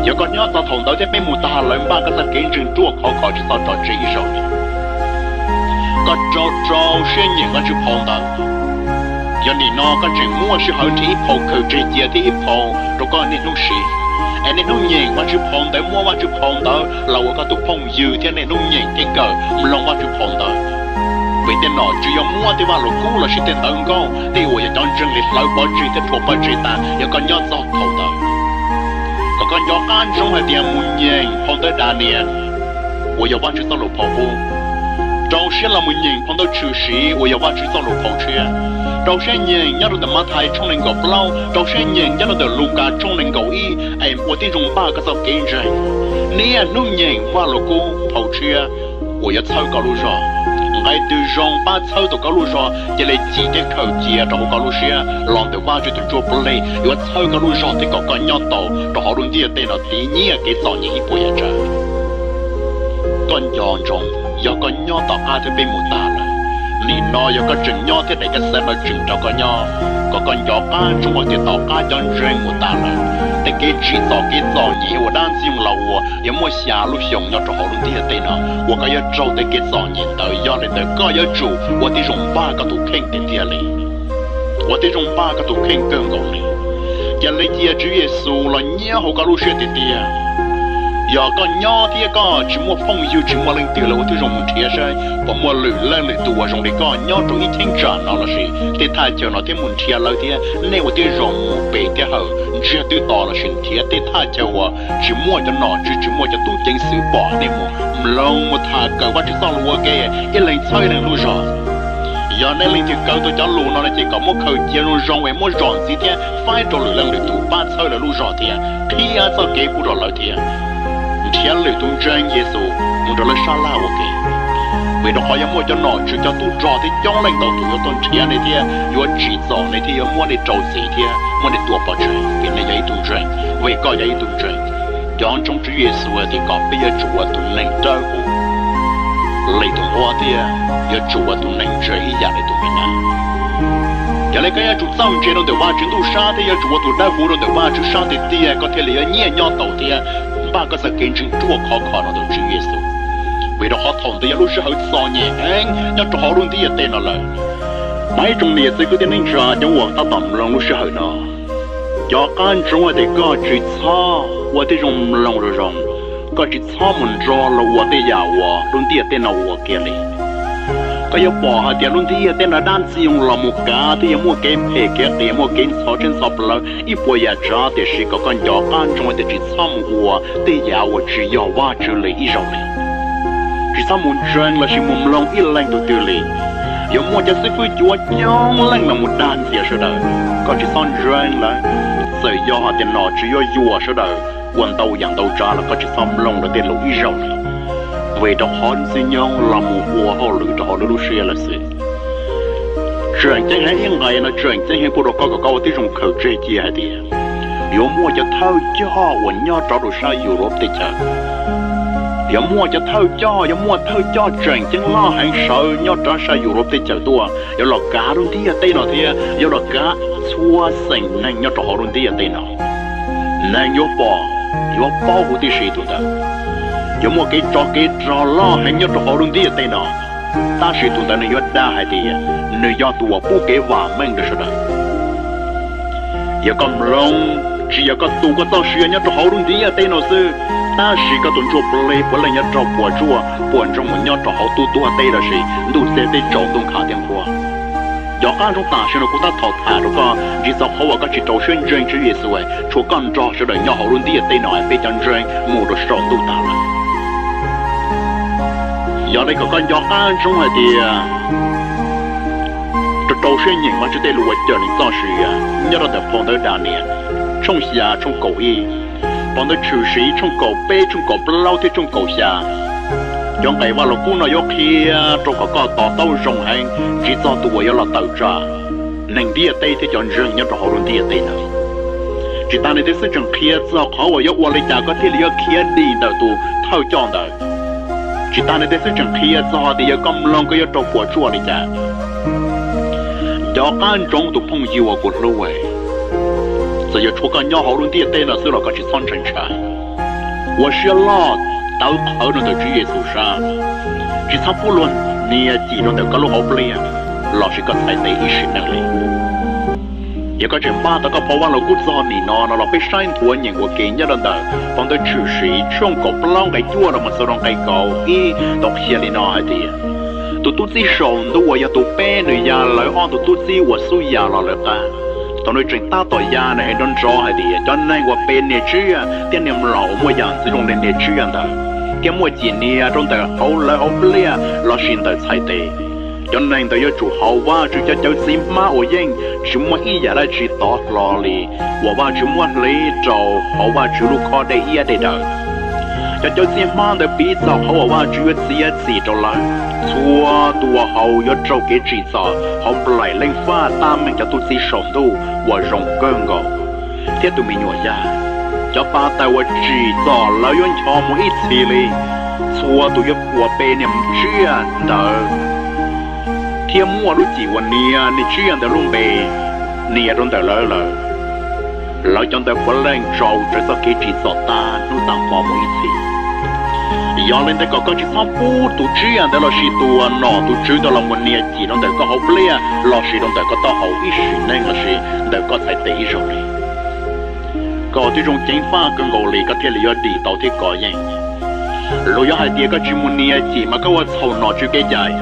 S1: giờ có nhớ tàu thòng đó thì mấy mù ta lên ba cái tàu kinh răng tua khó khó chỉ tàu trò chơi ít rồi có trò trò xuyên những cái chữ phong đó giờ đi nó có chuyện mua sự hậu thì phong khởi chơi chia thì phong rồi có nên lúc xí anh nên nông nhện quan chụp phong tới, mua quan chụp phong tới. Là có tụ phong dư thế này nông nhện cái cờ lòng quan chụp phong tới. Vì tên nọ chỉ có mua thì vào lục cũ là chỉ tên tấn công thì tôi chọn chân lịch lâu bỏ chỉ tên thuộc bỏ chỉ ta giờ con nhớ giọt thầu tới. Có con nhớ can trong hai tiền muốn nhện phong tới đà niên tôi giờ bắt chỉ tao lục phong. bu trong sẽ là muốn nhện phong tới trừ sĩ tôi giờ bắt chỉ tao lục phong chia trong xe nhìn nhớ được mặt thay trong nền gọc lâu trong xe nhìn nhớ được lục cả trong nền gọc y. Em tôi tin dùng ba cái sao kinh doanh nè nung nhìn qua lô cô phổ chia tôi giờ thâu cao lô rõ. Ngay từ rong ba thâu tụ cao lô rõ. Chỉ lấy chỉ để khẩu chia à, trong cao lô xia lòng từ ba cho từ chỗ bù lê. Yếu thâu có lu rồi thì có cái nhau tàu trong họ luôn đi à, tên là tí nhỉ cái giỏ nhỉ bùi à cha con giòn trong do con nhau tàu ai thì bị một ta là lì nó yêu cái chừng nhau thế này cái xe mà chừng cho con nhau có con nhỏ ba chúng nó thì tao cá chân chuyện một ta là thế cái chỉ tao cái tao nhỉ của đan xiêm là của yêu mỗi xả lúc xong nhau cho họ luôn thế thế nào. Và cái yêu trâu thế cái tao nhỉ tao yêu này tao có yêu chủ. Của thì dùng ba cái tụ kinh thế thế này Và thì dùng ba cái tụ kinh cơn gọi này giờ lấy kia chúa Giêsu là nhớ họ cái lúc chuyện thế thế giờ có nhỏ thì có chỉ mua phong yêu chỉ mua lên tiêu là tôi dùng thiệt sai và mua lử lên lử tù dùng để có nhỏ trong ý thiên trả nó là gì để thay cho nó thêm muốn thiệt lâu thì nếu tôi dùng bể thì hở chưa tôi tỏ là chuyện thiệt để thay cho họ chỉ mua cho nó chỉ chỉ mua cho tôi chính sự bỏ đi mua lâu một thà cờ quá chỉ xong luôn cái cái lên chơi lên lúa rồi giờ nên linh thì câu tôi cho lù nó là chỉ có một khẩu chiến luôn rong về một rong gì thế phải cho lù lần lù tụ ba chơi là lù rồi thì khi à sao kế bù rồi lại thì thiên lệ tung chân Giêsu muốn trở lại sa la ok vì đó họ mua cho nó chỉ cho tu trò thì trong lãnh đạo tu tôn chia này thì yo chỉ rõ này thì yo mua để trâu gì thì mua để tua bỏ chạy vì này giấy tung chân vì có giấy tung chân chọn trong chữ Giêsu thì có bây giờ chúa tụi lãnh đạo của lấy tụi hoa thì yo chúa tụi lãnh trời giả để tụi mình nào lấy cái chủ xong trên nó để qua trên tu sa thì yo chủ tu đại hồ nó để qua chủ sa thì thì có thể lấy nhẹ nhõm đầu thì ba cái sự kiến chứng chua khó khó nó được chữ Giêsu vì đó họ thòng tới lúc sẽ hơi so nhẹ anh nhớ cho họ luôn thì tên nó là mấy trong này sẽ có tên anh ra cho họ ta tầm lòng lúc sẽ hơi nó cho con chúng để có chỉ cho và để dùng lòng rồi dùng có chỉ cho mình cho là và để giàu và luôn thì tên nó và kia 哎哟，爸！田龙弟，咱那单子用老木杆，得木杆配根铁，木杆造成三棱。一拨也长得是个干家干庄的，只草木瓜，对呀，我只要挖出来一勺。只草木庄了是木龙一棱都得嘞，要么就是说叫江棱那木单子是的，可是庄了，所以呀，田老只要挖是的，管头养头家了，可是木龙的田龙一勺。为着汉子娘那么我好路着好路学了是。转正还应该呢，转正还不着高高高的种口这接的，有么就偷家我娘找到啥有了的家，有么就偷家，有么偷家转正拉很少，娘找啥有了的家多，有了家中的对了的，有了家错生那娘找好中的对了，那有保有保护的谁多的。 有么给找给找了，还要找好容易的呢。但是都在那要打还的，那要多不给瓦门的似的。一个龙，只要个多个到时要找好容易的呢是，但是个动作不累不累要找博主，博主们要找好多多的了是，都在得找动卡电话。要按照大学的古代淘汰的话，至少好我个去找选真职业思维，除干着是的要好容易的呢，被讲真，没得少都大了。 Giờ đây có con gió ăn trong hai thì cho đầu xuyên nhìn mà chỉ để lùi chờ những sao sự nhớ là tập phong tới đàn nè trong xia trong cầu y phong tới trừ sĩ trong cầu bê trong cầu bao thì trong cầu xia trong cái vào là cũng nói yok khi trong có có tỏ tàu rồng hành chỉ cho tụi là tàu trả nên đi ở đây thì chọn rừng nhớ cho họ luôn đi ở đây nào chỉ ta này thì sự chẳng kia cho họ vào yok vào lấy trả có thể là kia đi đầu 只当那得是正黑夜之后的一个要找我做家。要碰见过了，只要出好了上城去。我是老到的职业受伤，其他不论你也记中的各路好不了，老是个才得一时能力。也个人把那个跑完了，估计好你呢，那老被山土人我给你了的，放到出水，冲个不啷个做了嘛，是啷个搞，咦，到些里那还的。 tụ tụ chỉ sòng tụ wa ya tụ bé nữa ya lại on tụ tụ chỉ wa su ya là lại ta tao nói chuyện ta tỏi ya này đón cho hay đi cho nên wa bé nè chứ tiền niệm lão mua yang chỉ dùng nè chứ đó cái mua chỉ nè trong đời hậu lại hậu blia lo xin đời sai tệ cho nên tôi chủ hậu và chủ cho cháu xin má ở yên chúng mua ý giả lại chỉ tỏ lo lì. Và và chúng mua lấy trâu hậu và chủ lúc khó để ý để đợi cho cháu xin má để bị sao hậu wa chủ chỉ chỉ cho lại chua tua hậu yo trâu kế chỉ sợ hậu lại lên pha ta mình cho tôi chỉ sống đâu và rong cơn gò thế tụi mình nhỏ ra cho ba tay và chỉ sợ lấy yên cho mỗi ít xí lì. Chua tụi yo của bê niệm chưa đợi 天末路几万年，你这样的路呗，你也懂得了了。老将在不能找这个给制造大，路当跑不一次。要人的高高去跑步，都这样的老师多呢，都知道了我年纪，懂得个好不了，老师懂得个到好一时，那个是得个才得一手呢。搞这种金发跟我那个天里要地道的高人，路要还第一个去么年纪嘛，给我操脑去给家呀。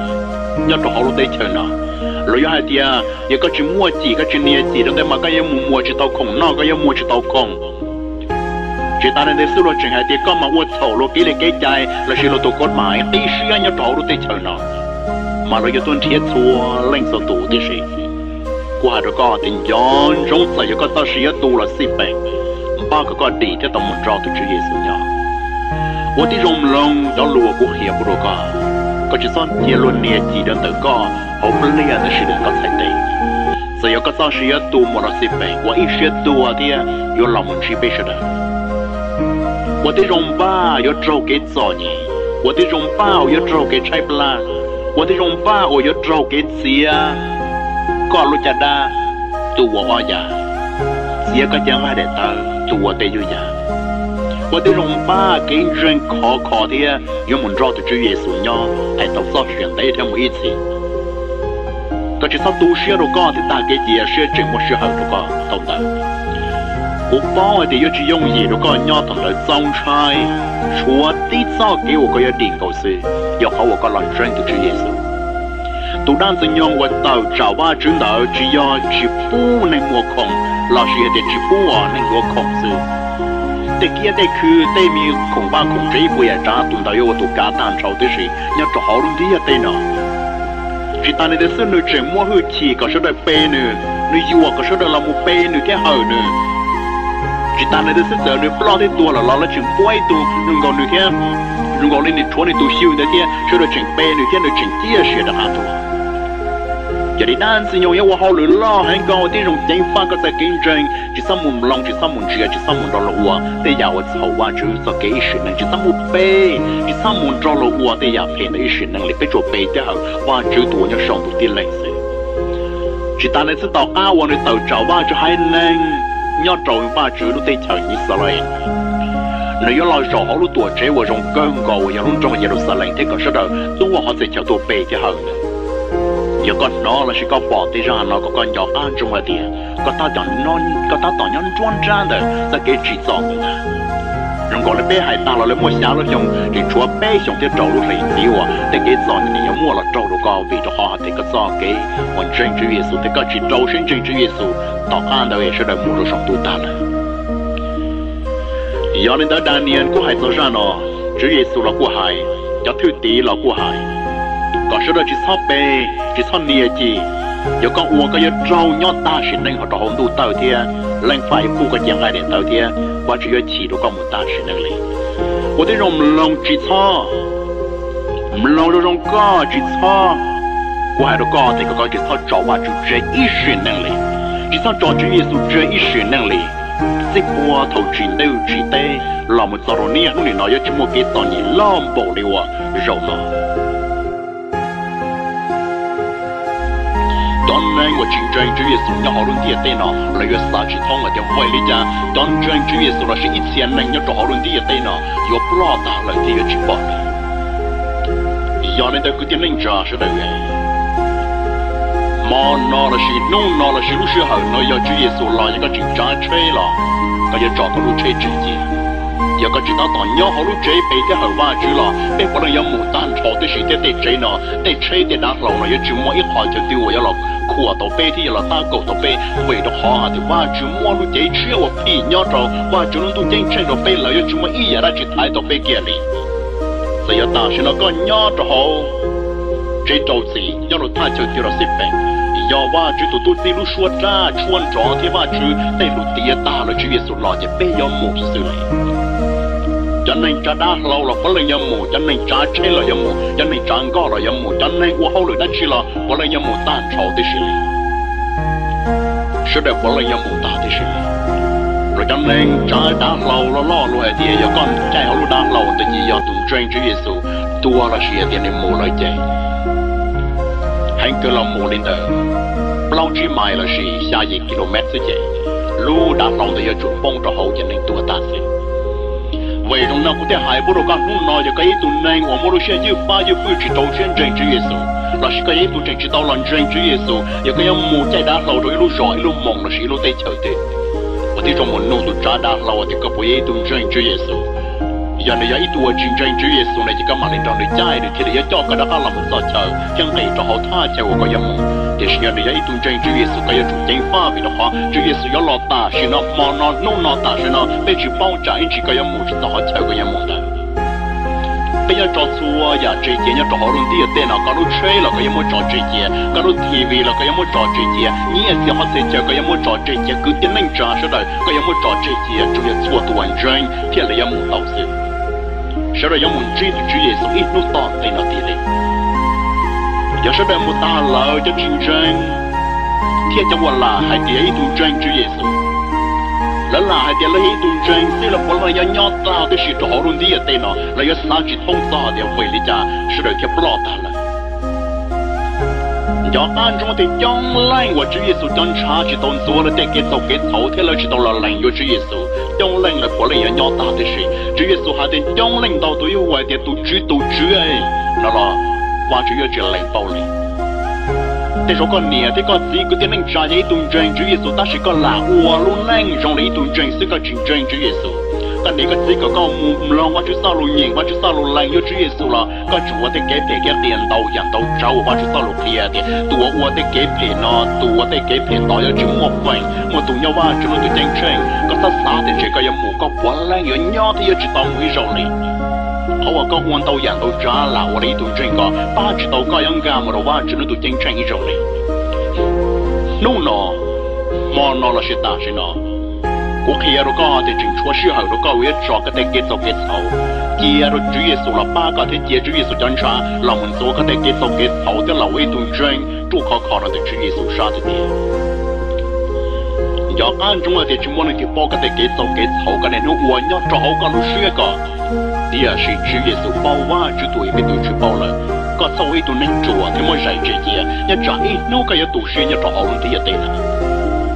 S1: 要做好多对钱呐。lo yo hati ya ya cái chuyện mua ti cái chuyện nie ti de ma mà cái mu mua chỉ tao kong na cái ye mua chi tao kong chỉ ta nên sửa chuyện hai tiếng có mà uất sầu lo kỹ lệ cái trái là sự lo tổ cốt mãi tí sư anh nhau rồi tới chờ nó mà lo cho tuân thiết thua lên sầu tù tí gì qua đó có tình gió, rống sợ cho có ta sĩ tu là xí bệnh ba cái con đi cho tao một trò tôi chưa gì sự nhỏ uất tí rồng lông đó của hiệp của đồ có chỉ son, chia luôn nè chỉ đơn tử có hậu bự lia nó sẽ được có thay thế giờ có sao sẽ tu một là sẽ phải và ít sẽ tu thì có lòng mình chỉ biết được và thì rong ba có trâu cái giò nhỉ và thì rong ba có trâu cái trái bla. Và thì rong ba có trâu cái xía. Có lúc chả đa, tu và hoa giả xía có chẳng ai để tờ, tu và tê yêu giả 我的老爸给人烤烤的用木找的竹叶做鸟还有一条小船每天我一起他就是读书的时候的大哥姐学警学的时候都懂的我爸爸的一句用语都跟人家同学讲出来说给我个一点高兴要和我个老师一起读书都样我到酒吧去闹只要去不能我空老师也得去不能我空诉得给得去得米恐怕恐这一不也扎动到有多加单朝的谁，要找好弄的也得呢。只但你的孙女只莫去起，可是的背呢，你有啊可是的那么背呢，太好呢。只但你的孙子你不老的多了，老了请不爱多，能够那天，能够你你穿的都修那天，说的请背那天的请第二学的还多。今年我好乱了喺高的用点发个在见证这三门不浪这三门住嘅就三门中老啊这样我操哇就有几给选了这三门被这三门中路我的呀 pination 能后被作多要上到啲零岁只当你知道阿王的头照哇就还能要找我们把主路带条一十来你要来找好多多这我从刚刚我也能找一路上来这个石头都我好在角度背的 giờ có sẽ con nó là chỉ có bỏ tay ra nó có con nhỏ ăn trong là tiền có ta chọn non, có ta tỏ nhon chuan ra đời là cái chỉ chọn nữa rồi còn là bé hải ta là lấy mua xá luôn xong thì chúa bé dùng thì trâu lúc lấy tiêu à để cái chọn thì nhớ mua là trâu lúc cao vì cho họ thì có chọn cái hoàn chân chữ Giêsu thì có chỉ trâu sinh chân chữ Giêsu tỏ ăn đâu sẽ được mua được sống tu ta này giờ nên đó Daniel cũng hay cho ra nó chữ Giêsu là của hải. Cho thứ tí là của hải có số đó chỉ sao bề chỉ sao nia chỉ giờ con uống cái trâu nhót ta, xin nên họ trồng đủ tàu thia. Lên phải phụ cái giang ai để tàu thia. Và chỉ có chỉ được con một ta, xin nên liền tôi thấy rồng lòng chỉ sao lòng rồi rồng có chỉ sao qua hai đứa con thì có chỉ sao trâu và chú chế ít xin nên liền chỉ sao trâu chú Giêsu chế ít xin nên liền xích qua thầu chỉ đều chỉ tê. Làm một giờ rồi nè lúc này nói cho chúng một cái tòa nhà lom bộ đi qua rồi nó đón nên của chính tranh Chúa Giêsu nhau họ luôn tiệt tên nó là yếu sa chỉ thông ở tiếng quay lý cha đón tranh Chúa Giêsu là sự ít tiền nên nhau cho họ luôn tiệt tên nó yếu bỏ ta là thì chỉ bỏ giờ nên tôi cứ tiến lên trả sẽ mà nó là sự nông nó là lúc xưa hậu nó yếu Chúa là những cái chính trái chơi cái yếu trò có lúc chơi chơi gì giờ có chỉ tao tao họ lúc chế bị cái hậu va chứ là bây giờ là một tan trò tới sẽ để chế nó để chế để đã lâu nó chỉ mua ít khoản cho tiêu giờ là 苦啊！逃避，体力老差，够逃避。为了好啊，这娃全部都借，吹啊屁！妖招，娃全都都精称，老飞老妖，全部一也拉，全太逃避，给力。西塔西那个妖招好，借招子妖老差，叫铁螺丝棒。妖娃全部都借，老穿家穿装，这娃全部都铁塔，老借越走老借，妖魔帅。cho nên cha đã lâu là có lấy yếm mù chân nên cha chế là yếm mù chân nên cha ngó là yếm mù chân nên của hậu lửa đã chỉ là có lấy yếm mù ta chào thế xử lý. Sẽ được có lấy yếm mù ta thế xử lý. Rồi chân nên cha đã lâu là lo rồi thì giờ con trai hậu lửa đã lâu thì gì? giờ tụng trên Chúa Giêsu tua là sự tiền nên mù lại chạy hành cơ lòng mù lên đời. Lâu chỉ mai là sự xa gì km thế chạy lu đã lâu thì giờ chúng bông cho hậu chân nên tua ta thế 为龙那古得还不罗讲，龙那叫可以做人，我们罗先就发一飞机到先人之耶稣，那是可以做成去到龙人之耶稣，也可以木在打老多一路耍一路望，那是一路得瞧的。我听说我们龙都长大，那我听个不也做人之耶稣？ ยานยาอีตัวจริงใจจุเอสุในจิกามาในตอนในใจในที่ยาจอกระดาลำซาเจอยังไงจะหอท่าเจ้าก็ยังมึงแต่ชยานยาอีตัวจริงจุเอสุก็ยังจุใจฟ้าไปนะฮะจุเอสุยอลอตาชินะมอนอนโนนอตาชินะไปจุป้องใจจิก็ยังมึงจะหอเจ้าก็ยังมึงได้不要找错呀！这些你找好人第一代了，搞到吹了，可也没找这些；搞到地位了，可也没找这些。你也想好自己，可也没找这些。狗爹能长啥的，可也没找这些。这些错多人，天了也没道理。Để cho cái đó làm một sao chờ chẳng phải cho họ tha chờ của cái mong để giờ này ít tuổi tranh chữ Giêsu cái chủ chính pha vì đó họ chữ Giêsu có lọt ta chỉ nó mà nó nó nó ta chỉ nó để chỉ bao trả chỉ cái mong chỉ cho họ chờ cái mong đó bây giờ cho xua giờ chỉ kia nhớ cho họ luôn đi tên nào có lúc chơi là cái mong cho chỉ kia có lúc TV là cái mong cho chỉ kia nhớ thì họ sẽ chờ cái mong cho chỉ kia cứ tiến lên trả số đời cái mong cho chỉ kia chủ yếu xua tuần tranh thì là cái mong đầu sự sau đó giống một chi thì chú Giêsu ít nút to tay nó tì lên giờ sau đó một ta lỡ cho chiến tranh thiên cho bọn là hai tiếng tu tranh chú Giêsu lỡ là? Hai tiếng lấy tu tranh xí là bọn là do nhót ta cái sự đó luôn đi ở đây nó là do sao chỉ thông sao để có lý cha sau đó thì bỏ có là giờ ăn trong thì là lạnh của Chúa chân trong ba chỉ tôn số là để kết thúc kết thúc thế là chỉ tôn là lạnh của Chúa Giêsu trong lạnh là của lấy nhau có thế sự Chúa Giêsu hạ đến có lạnh đầu cái yêu vậy thì tôi chú kia chú ấy nó là qua Chúa Giêsu lạnh bao lì thế số con nia thế con gì cứ tiến hành trả giấy tuần Chúa Giêsu ta có là ua luôn lạnh trong lấy tuần tranh sự có trình tranh Chúa Giêsu ta đi cái gì có con mù lo qua Chúa sao luôn nhìn qua Chúa sao luôn lạnh yêu Chúa Giêsu chúa thì kế về cái bao đầu nhận đầu trâu qua Chúa thì tua ua thì kế thì kế về đó yêu Chúa một phần một tụ nhau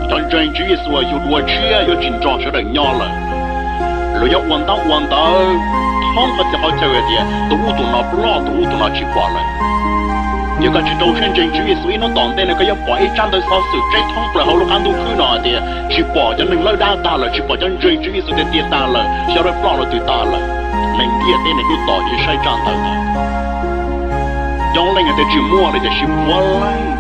S1: 政治意识要多吃，要紧张，晓得不啦？不要忘掉，忘掉，他不就好教育的？都糊涂了不啦？都糊涂了，只怕嘞。你看这大学生政治意识，那脑袋那个有块占在啥事？这他不就好路看到困难的？只怕将人拉大了，只怕将政治意识垫低大了，晓得不啦？那对大了，明天的那领导也衰长大。当领导的就莫了，就莫了。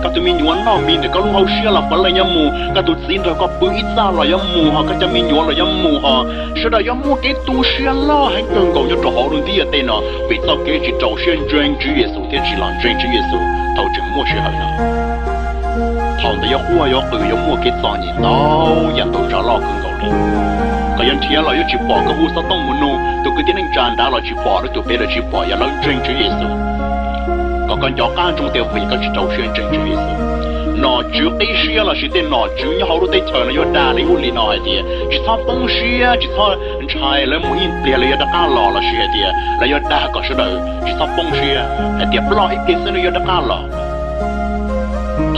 S1: cái là là là là chỉ tiền cái lại là chỉ tao các tụi mình nó mình để lúc hậu xưa là phải là yếm mù. Các tụi xin rồi có ra là yếm mù. Các cha mình là mù mù cái tu xưa lo. Cần cầu cho trò họ luôn đi ở đây vì sao cái chỉ trò xuyên chuyên chỉ làm chuyên mua thằng đó mua cái sao đâu nhận lo cần cầu đi cái thiên là chỉ bỏ cái là có con chó can trong tiêu vị có chỉ trâu xuyên chân chữ Giêsu nó chú tây xia là chỉ tên nó chú nhau hậu tây chờ là do đà lấy thì chỉ thọ bông xia, chỉ thọ trai lấy mũi tiền là do cá lò là xia thì là do đà có số đời. Chỉ thọ bông xia là tiệp lo ít tiền là do cá lò.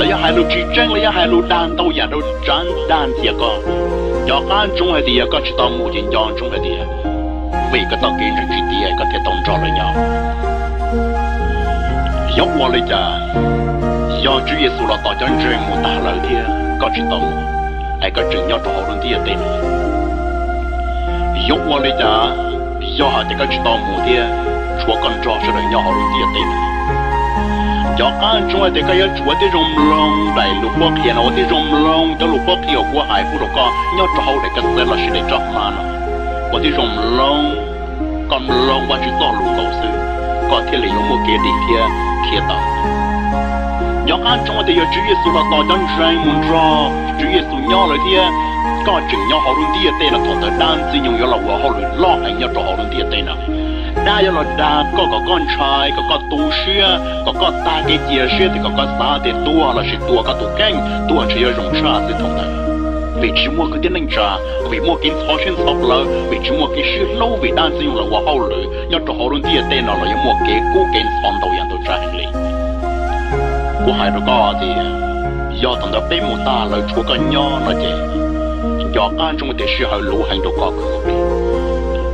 S1: Là do hai lũ chỉ tranh là do hai lũ đàn tàu nhà đâu đàn thì có. Cá hay thì có chỉ mũi tiền cho trung qua lấy cha do Chúa Giêsu là tỏ cho chuyện một ta lời thì có chỉ tông ai có chuyện nhau trò luôn thì tên dốc qua lấy cha do họ thì có chỉ tông một thì chúa con cho sẽ được nhau luôn thì tên cho các chúa thì cái chúa thì rong lòng đại lục quốc hiện ở thì rong lòng cho lục quốc hiện của hải phụ đó nhau trò để cái sẽ là sẽ để cho mà nó. Có thì rong lòng còn qua chỉ tỏ lục cầu sư có thể lấy một cái đi kia kia tao nhỏ ăn trong thì Chúa Giêsu là tỏ chân trái muốn cho Chúa Giêsu nhỏ lại thì có chừng nhỏ họ luôn đi tên là thọ tới đan chỉ dùng là họ luôn lo anh nhỏ cho họ luôn đi tên là đa là đa có có con trai có có tu sĩ có có ta cái chia sẻ thì có có sa để tua là chỉ tua có tu canh tua chỉ dùng cha thì thông ta vì chỉ mua cái tiền năng trả vì mua cái thao xuyên sọc lơ vì chỉ mua cái sự lâu, vì đang sử dụng là hoa hậu lử. Nhớ cho họ luôn tiền tên nó là mua cái cố cái sản đầu yang tôi trả hành lý. Của hai đứa con thì do thằng đó bé một ta là chúa con nhỏ nó chị do anh trong cái sự hơi lũ hành đồ có của mình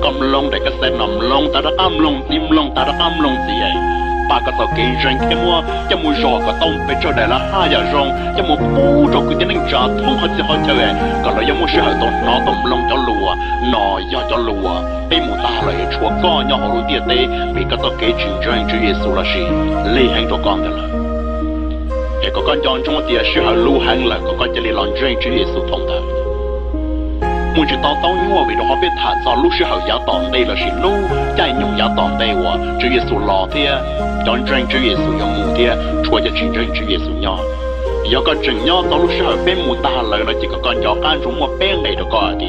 S1: cầm lông để cái xe nằm lông, ta đã âm lông tim lông, ta đã âm lông gì ấy ba cái tàu kỳ rèn cái mua. Cho mua rò cái tông bị cho đại là hai giờ rong. Cho mua bu rồi cái tiếng trả thông hết gì hết chơi còn lại giống mua sự hơi tông nó tông lông cho lùa, nó do cho lùa. Bé một ta lại chúa con nhỏ họ đối tiền đấy bị cái tàu kỳ chuyển rèn chúa số là gì? Lấy hàng cho con đó là để có con chọn trong một địa sự lưu hàng là có con chơi lấy lòng chuyên chữ số thông thường đạo chỉ tao tao nhua vì đó họ biết thả sao lúc sau giá tòn đây là xin lu chạy nhung giá tao đây wa chữ Giêsu lò thì chọn chuyên chữ Giêsu mù chúa cho chuyên chuyên chữ Giêsu nhỏ. Giờ con chừng tao lúc sau bên mù ta lời là chỉ có con nhỏ can chúng một bên này đó có à thì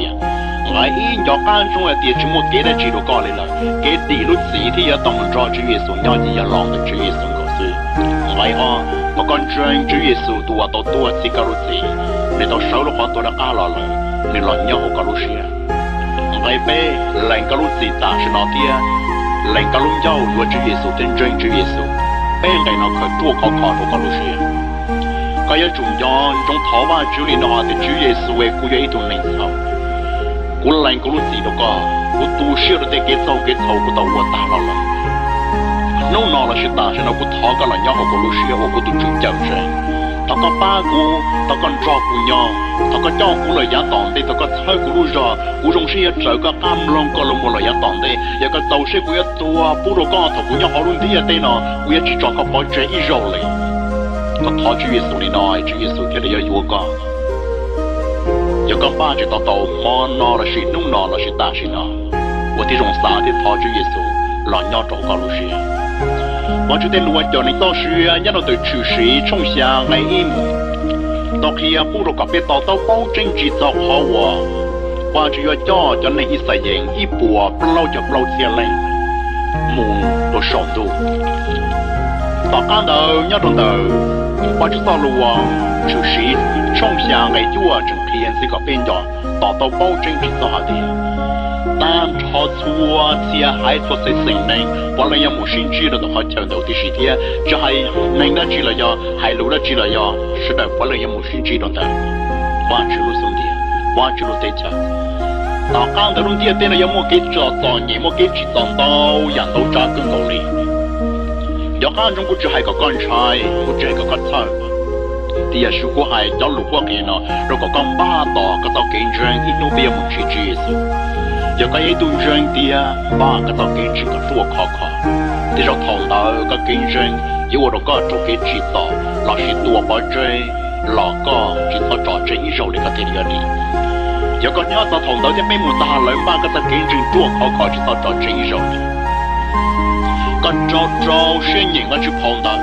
S1: ngài ý nhỏ can chúng là tiền chúng một cái đã chỉ được có lại là. Cái tỷ lúc gì thì giờ tổng cho chữ số nhau thì giờ lòng được chữ có sự ngài ha mà con chuyện Chúa Giêsu tua tổ tua chỉ cả lúc gì tao sau lúc họ tôi đã cá rồi mình lo nhau cả lúc xia ngày bé lành cả lúc gì ta sẽ nói tia lành cả lúc nhau của Chúa Giêsu tên trên Chúa Giêsu pe này nó khởi tua khó khó đồ cả lúc xia cái yêu chúng nhau trong thảo ba Chúa liền nói thì Chúa Giêsu về cú yêu tụi mình sao? Cũng lành cả lúc gì đó cả, cũng tu sửa được cái sau sâu cái sâu của tàu của ta rồi nô nọ là sự ta sẽ nó cũng thọ cái là nhau của lúc xưa của tụi chúng chào sẽ tao có ba cô tao còn trò của nhau tao có cho của lời giá tòn đây tao có thơ của lúc giờ của trong xe trở có cam long có lòng một lời giá tòn đây giờ có tàu xe của tua bù đồ con thằng của nhau họ luôn đi ở đây nó của chỉ cho có bao chế ít rồi liền có thọ chú Giêsu này nói chú Giêsu cái này yêu con giờ con ba chỉ tao tao mò nó là sự nung nó là sự ta sự nó 我的种啥的thọ chú Giêsu là nhau trộn con lúc xưa mà Chúng ta luôn cho nên tao suy nhớ nó từ chủ sĩ trong xa ngày im. Tao khi à bù đồ cà phê tao tao bao chân chỉ tao khó wa qua chỉ cho cho cho nên ít sai dạng ít bùa bao cho bao xe lên mùng đồ sòng đồ. Tao can đầu nhớ trong đầu qua chúng tao luôn chủ sĩ trong xa ngày chúa chẳng thiên sẽ có bên đó tao tao bao chân chỉ tao hạt tan cho chua chia hai cho sẽ sinh này bỏ 但好处啊，这些还是生命，我嘞也冇兴趣了，都好讲到第些天，就系命得住了呀，还路得住了呀，实的我嘞也冇兴趣了，咱，万事如兄弟，万事如爹爹。打工的兄弟，爹呢也冇给着，赚也冇给着，赚到人老咋够到哩？要看中国只系个干菜，我只系搞干草，第啊水果系咱路果甜咯，如果讲巴到，可到见人一努鼻木气气酸。Tao kiến trang ít nô bia một chi chi giờ cái ấy tuân trang tia ba cái tao kiến chỉ có tua khó khó thì rồi thằng đó cái kiến trang yêu rồi có cho cái chỉ tỏ là chỉ tua bao chơi là có chỉ tao trò chơi ít rồi để có thể đi giờ có nhớ tao thằng đó thì mấy một ta lớn ba cái tao kiến trang tua khó khó chỉ tao trò chơi ít rồi con trò trò xuyên nhìn ở chụp hồng đó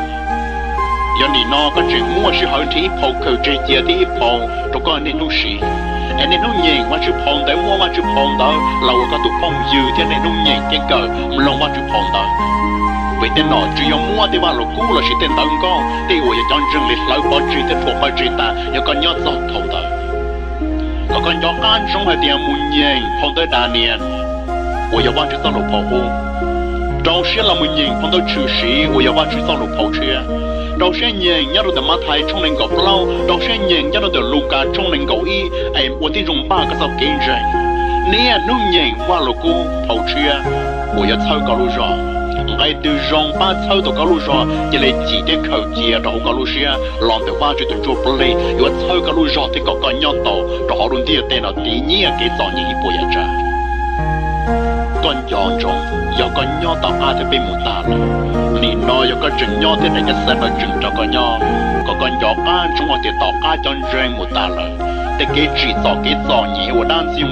S1: giờ nị nó có chuyện mua sự hậu thì phô cầu chơi chia thì phô rồi nên anh em nó nhẹ mà chữ phong tới mua mà chữ phong tới. Lâu có tụ phong dư thế nên nó nhẹ cái cờ lòng mà chữ phong tới. Vì tên nọ chỉ dùng mua thì vào lục cũ là chỉ tên tấn con thì tôi chọn rừng lịch lâu bỏ chỉ tên thuộc phải chỉ ta giờ con nhớ giọt thầu tới. Có con gió can trong hai tiền muốn nhẹ phong tới đà niên. Tôi giờ vào chữ tao lục phong, hôn trong xe là muốn nhẹ phong tới chữ sĩ. Tôi giờ vào chữ tao lục phong chia đầu sen nhẹ nhớ được mà thay trong nền gọc lâu đầu sen nhẹ nhớ được lục cả trong nền gọc y em tôi đi dùng ba cái sao kinh doanh nè nung nhẹ qua lục cũ phổ chia tôi giờ chơi cả lục rồi ngay từ rong ba chơi tụ cả lục rồi chỉ lấy chỉ để khẩu chia đầu cả lục xia làm từ ba chuyện chụp play giờ chơi cả lục rồi thì có cái nhon tàu rồi họ luôn đi tên là tí nhẹ cái giỏ như bùi ra con chọn trong giờ con nho tàu ai thì bị một ta rồi 我孬，又搁，个哑巴，冲我贴到哑，打。给，给，你担心。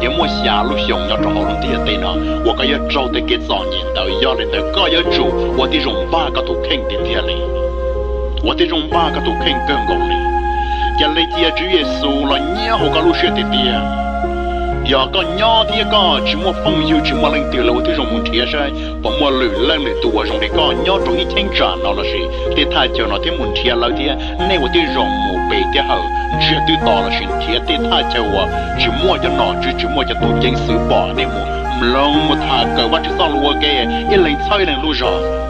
S1: 要么下路想，要呢。我要找的给早年头，要来再改一。我的容巴个都肯定听来，我的容巴个都肯定讲来。原来这些主意，了你也活该落雪跌。Giờ có nhỏ thì có chỉ mua phong yêu chỉ mua lên từ lâu thì dùng muốn thiệt sai. Và mua lử lên để tuổi dùng để có nhỏ trong những thiên trả nó là gì? Để thay cho nó thì muốn thiệt lâu thì nay của thì dùng một bể thì hậu chỉ từ đó là chuyện thiệt để thay cho tôi chỉ mua cho nó chỉ chỉ mua cho tôi dân sự bỏ nên mua. Lòng một thà cờ bắt chỉ xong lúa cái ít lên chơi lên lúa rồi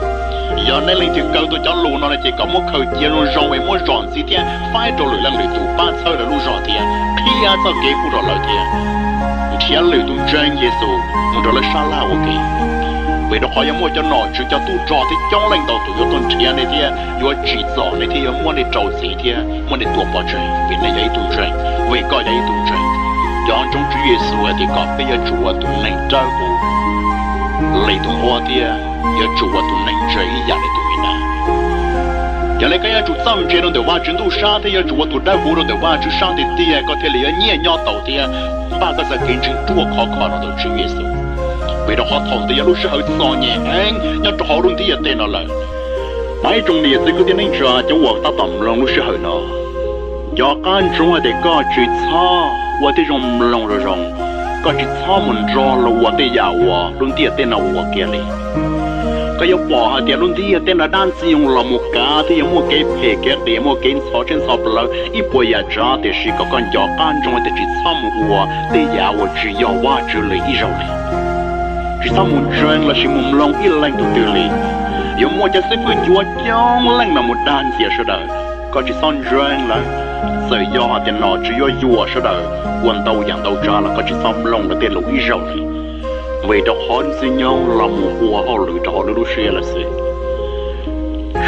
S1: giờ này lên thì cầu tôi cho lù, nó là chỉ có một khẩu chia luôn rồi với một rọn gì thế phải đồ lưỡi lên lưỡi tụ ba chơi là lù rọn thì khi à cho cái phụ là thế thì thiên lửa tung chân Giêsu một đó là sa la ok vì đó khỏi muốn cho nó chứ cho tụ trò thì trong lãnh đạo tụi yo tuần thiên này thì yo chỉ rõ này thì yo muốn để trâu gì thì muốn để tụ bỏ chơi vì này giấy tụ chân vì có giấy tụ chân dọn trong Chúa Giêsu thì có bây giờ Chúa tụ này trâu lấy tụ hoa thì yo Chúa tụi dạ này chơi ya lấy tụi mình giờ lấy cái chủ tâm chế nó đều qua chuyển tu sa thì chủ tu đại hồ nó đều qua chủ sa thì thì có thể lấy nhẹ nhau đầu thì ba cái giờ kiến chứng chua khó khó nó đều chịu Giêsu. Vì đó họ thòng thì lúc sau so nhẹ anh nhớ cho họ luôn thì tên nó là. Mấy trong này thì cứ tiến đến cho cho work ta tầm lòng lúc sau nó giờ can chúng để có chữ cha và thì trong lòng rồi rồi có chữ cha mình cho là và thì giàu luôn thì tên nó và kia ก็ยกปอเดียรุ่นที่เต้นระด้านซียงละมุกาที่ยังมัวเก็บเพกเดียมัวเก็บสอเช่นสอบละอีปวยาจ้าเดชิก็กันยอกันจงเดจิซ้ำหัวเดียว่าจียอว่าจีเลยอีเราเลยจีซ้ำมุนเชิงละชิมุมลงอีแรงตุเตลียังมัวจะซื้อฟื้นจัวจ้องแรงละมุดด้านเสียเสดก็จีซ้อนเชิงละเสียยอเดียนหล่อจียอยัวเสดวันเตาอย่างเตาจ้าละก็จีซ้ำลงละเตลุอีเราเลย vì đó họ sẽ nhau là một hoa họ lựa cho họ lựa xe là gì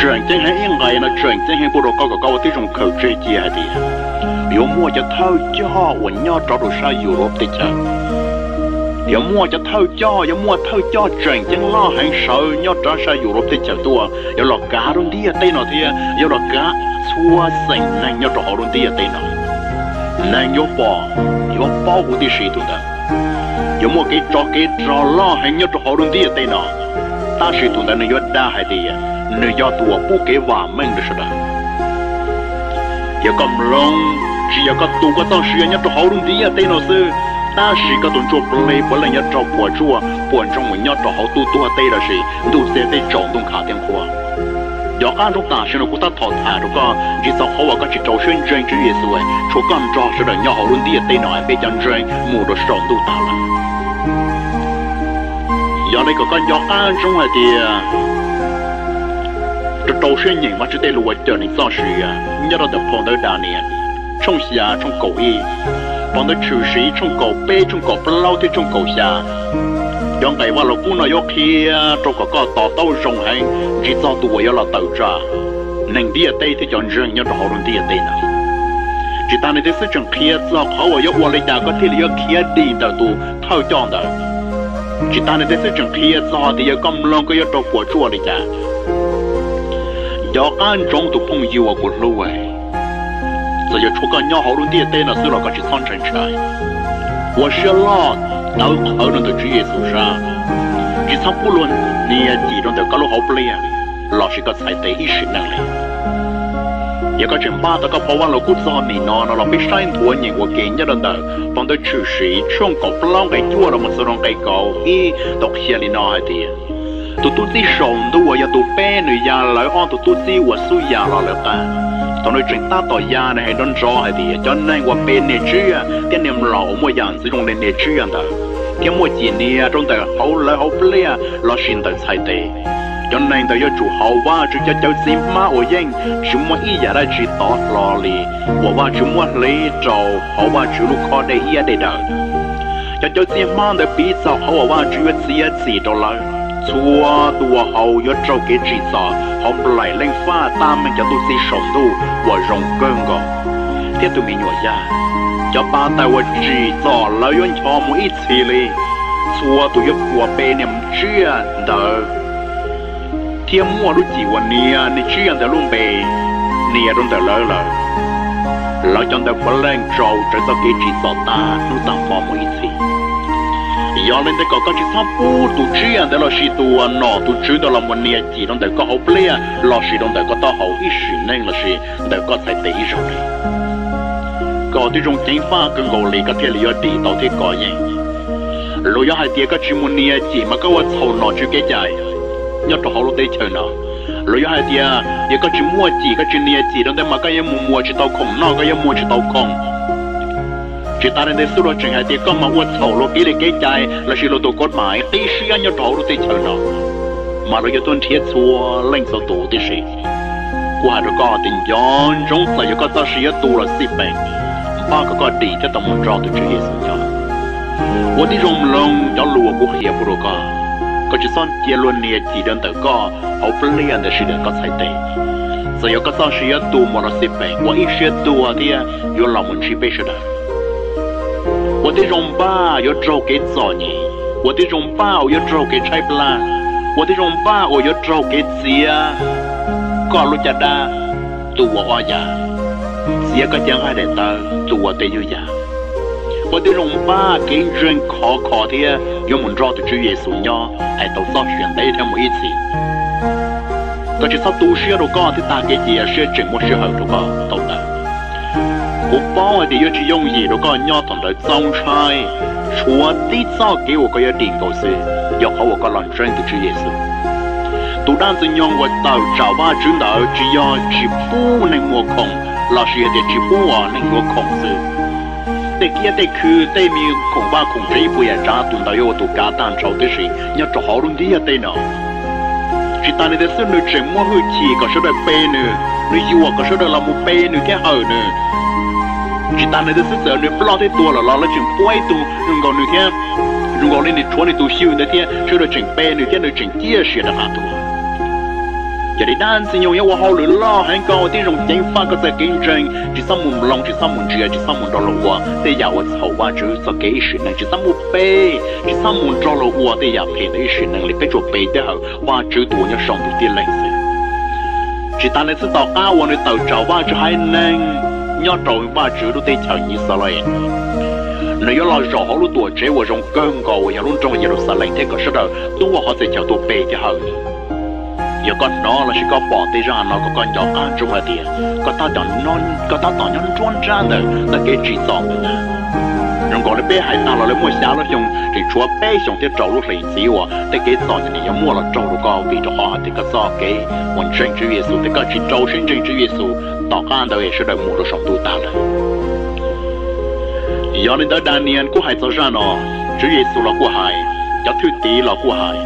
S1: chuyện chân hay yên ngay, là chuyện chân hay bộ đồ cao cao tí trong khẩu chơi chia thì yếu mua cho thâu cho và nhau cho đồ sai Europe thì chờ yếu mua cho thâu cho yếu mua thâu cho chuyện chân lo hay sợ nhau cho sai Europe thì chờ tua yếu lọ cá luôn đi ở tây nó thì yếu lọ cá xua sành này nhau cho họ đi ở này yếu bỏ yếu bỏ của đi sĩ tụi 有么给找给找了，还要找好多地在呢。但是同的那要大还得，那要多不给瓦门的是的。要咁 long，只要个多个当时要找好多地在呢是。但是个动作不累，不能要找博主啊，博中文要找好多多对了是，都是在找动卡电话。 要按照当时的古他淘汰这个，至少好啊个去找选真之意思喂，说刚找是的，要好多地在哪被讲真，木都上都大了。giờ này có con gió ăn trong ngoài thì cái đầu xuyên nhìn mà chỉ để lùi chờ nên sao sự nhớ到的碰到大年冲下冲狗一碰到厨师冲狗背冲狗不老的冲狗下 用给我老公那药吃啊，这个个大刀伤害，给早都要了刀扎，能滴也得的将人要着好容易也得呢。只当你的事情开始，好我要我来家个体里要开的的都偷讲的。只当你的事情开始，好的要讲么啷个要着过去我的家。要干中都朋友我过路哎，只要出个鸟好容易也得呢，做了个去长成去。我是老。是个才得意识能力。 giờ có chuyện ba ta có bảo là cút do nỉ nó nó là biết sai thua nhiều của kiến nhất lần đầu bằng tới chữ sĩ trong cổ plong cái chua là một số đông cái cầu y đọc xe đi nó hay thì tụi tụi tí sống tu và tụi bé nữ già lại on tụi tụi tí và su già là lỡ ta ตอนนี้จึงตาต่อยาในให้ดนรอไอ้ดีจนในว่าเป็นเนเชื่อเตียนเนียมเรล่ม่อย่างสิ่งในเนเชื่อเด้อเที่ยมัวจีเนี่ยจนแต่เขาเลยเขาเปลี่ยนเราชินแต่ใช่เตจนในแต่ยอจู่เขาว่าจู่จะเจ้าซิมาโอเย่งชิมัวอีอย่าได้ชีต่อรอลีว่าว่าชิมัวเลยเจ้าเขาว่าชิลูกคอได้เฮียได้เด้อจะเจ้าซิมาแต่ปีสาวเขาว่าว่าชีวิตเสียสี่ดอลลาร์ chúa tua hầu yo trâu kế chỉ sợ họ lại lên pha ta mình cho tôi xí sống tu và rồng cơn gò thế tôi mình nhỏ ra cho ba tay và chỉ sợ lấy yon cho một ít xì li chúa, tôi yo của bên em chia đỡ. Thiên mua lúc chỉ và nè nè chia đỡ luôn bề. Nè luôn đỡ lỡ lỡ. Lỡ cho đỡ có lên trâu trở cho kế chỉ sợ ta nó tạm phò một ít xì yalin de kaka chi tham pu tu chi an de lo shi tu an tu chi de la mo ne chi don de ko ho ple lo shi don de ko ta ho i shi neng lo shi de ko sai te i jong ni ko ti jong tin fa ko go le ka te li yo ti tao ti ko yin hai ti ka chi mo ne chi ma ka wa thau no chi ke jai yo to ho lo te chai na lo hai ti ya ka chi mo chi ka chi ne chi don de ma ka ye mo mo chi tao khom no ka ye mo chi tao khom chỉ ta nên số rồi chuyện hai tia có mà mua sầu lúc cái cái trái là chỉ lúc tổ cốt mãi tí sĩ nhớ cho họ lúc đấy chờ nó mà rồi giờ tuần thiết xua lên số tổ tí sĩ qua rồi có tình gió trong sai giờ có ta sĩ tu là xí bệnh ba cái có đi cho tao muốn cho tụi chị hết nhau 我的容龙叫路不黑不如个。có chỉ son chia luôn nia chỉ đơn tự có họ phân liền để sự đơn có sai tệ giờ có son sự tu mà nó xếp bền qua ít sự tu à thì yo lòng mình chỉ biết đó 我的容吧要做给做呢，我的容吧我要做给拆不啦，我的容吧我要做给接啊，ก็รู้จักได้ตัวว่าอย่าเสียก็ยังให้ได้ตาตัวแต่อยู่อย่า 我的龙巴给人考考的，有门绕的主耶稣呢，还都少选的一天每一次。ก็จะสัตว์เชื่อเราก็ที่ตาเกียเ 唔好幫我哋要去用熱嗰個尿桶嚟裝菜，我最早給我個要領導是，要和我個人真的去也是。獨當真用我到找把指導，只要去不能我控，老師也得去不我能我控制。得也得去，得咪恐怕控制不也渣，等到要獨家單找的是，要做好容易也得呢。chỉ ta nên sẽ nuôi trẻ mua hư chỉ có số đời bê nữa nuôi yêu có số đời là một bê nữa cái ở nữa chỉ ta nên tê xin sợ nữ lo thế tua là lo là chuyện quay tu. Nhưng còn nữ thế. Đừng còn lên đi chúa tu siêu nữa thế. Chưa được chuyện bè nữa thế được chuyện kia, sẽ được hạ tu giờ đi đan xin nhau nhau hậu lửa lo. Hay có tí rồng chính pha, có thể kinh doanh chỉ xong một lòng, chỉ xong một chia, chỉ xong một đô la qua để giờ tôi hậu qua chứ sao cái sự này. Chỉ xong một bê, chỉ xong một đô la qua để giờ phải cái sự này. Phải cho bê thế hậu qua chữ tuổi nhau sống được tiền lên chỉ ta nên sẽ tạo lấy sự tàu tạo trào qua cho hai nên nhau trâu ba chữ đôi tay chào như sao lại nếu như là rõ họ lúc tuổi trẻ của trong cơn cầu và lúc trong Jerusalem thế có sao đâu tôi họ sẽ chào tôi bề cho hậu giờ con nó là chỉ có bỏ tay ra, nó có con nhỏ ăn trong là tiền. Có ta chọn non, có ta chọn nhân chuyên ra nữa là cái chỉ tỏ nữa rồi còn bé hải ta là lấy mua xáo nó dùng chỉ chúa bé dùng cái trâu lúc lấy gì wa để cái chọn như này mua là trâu lúc có vì cho họ thì cái sao cái hoàn chân chữ Giêsu thì cái chỉ trâu chân chân chữ Giêsu tỏ ăn đâu sẽ được mua được sống tu ta rồi giờ nên đó Daniel cũng hay cho ra nó chữ Giêsu là của hải cho thứ tí là của hải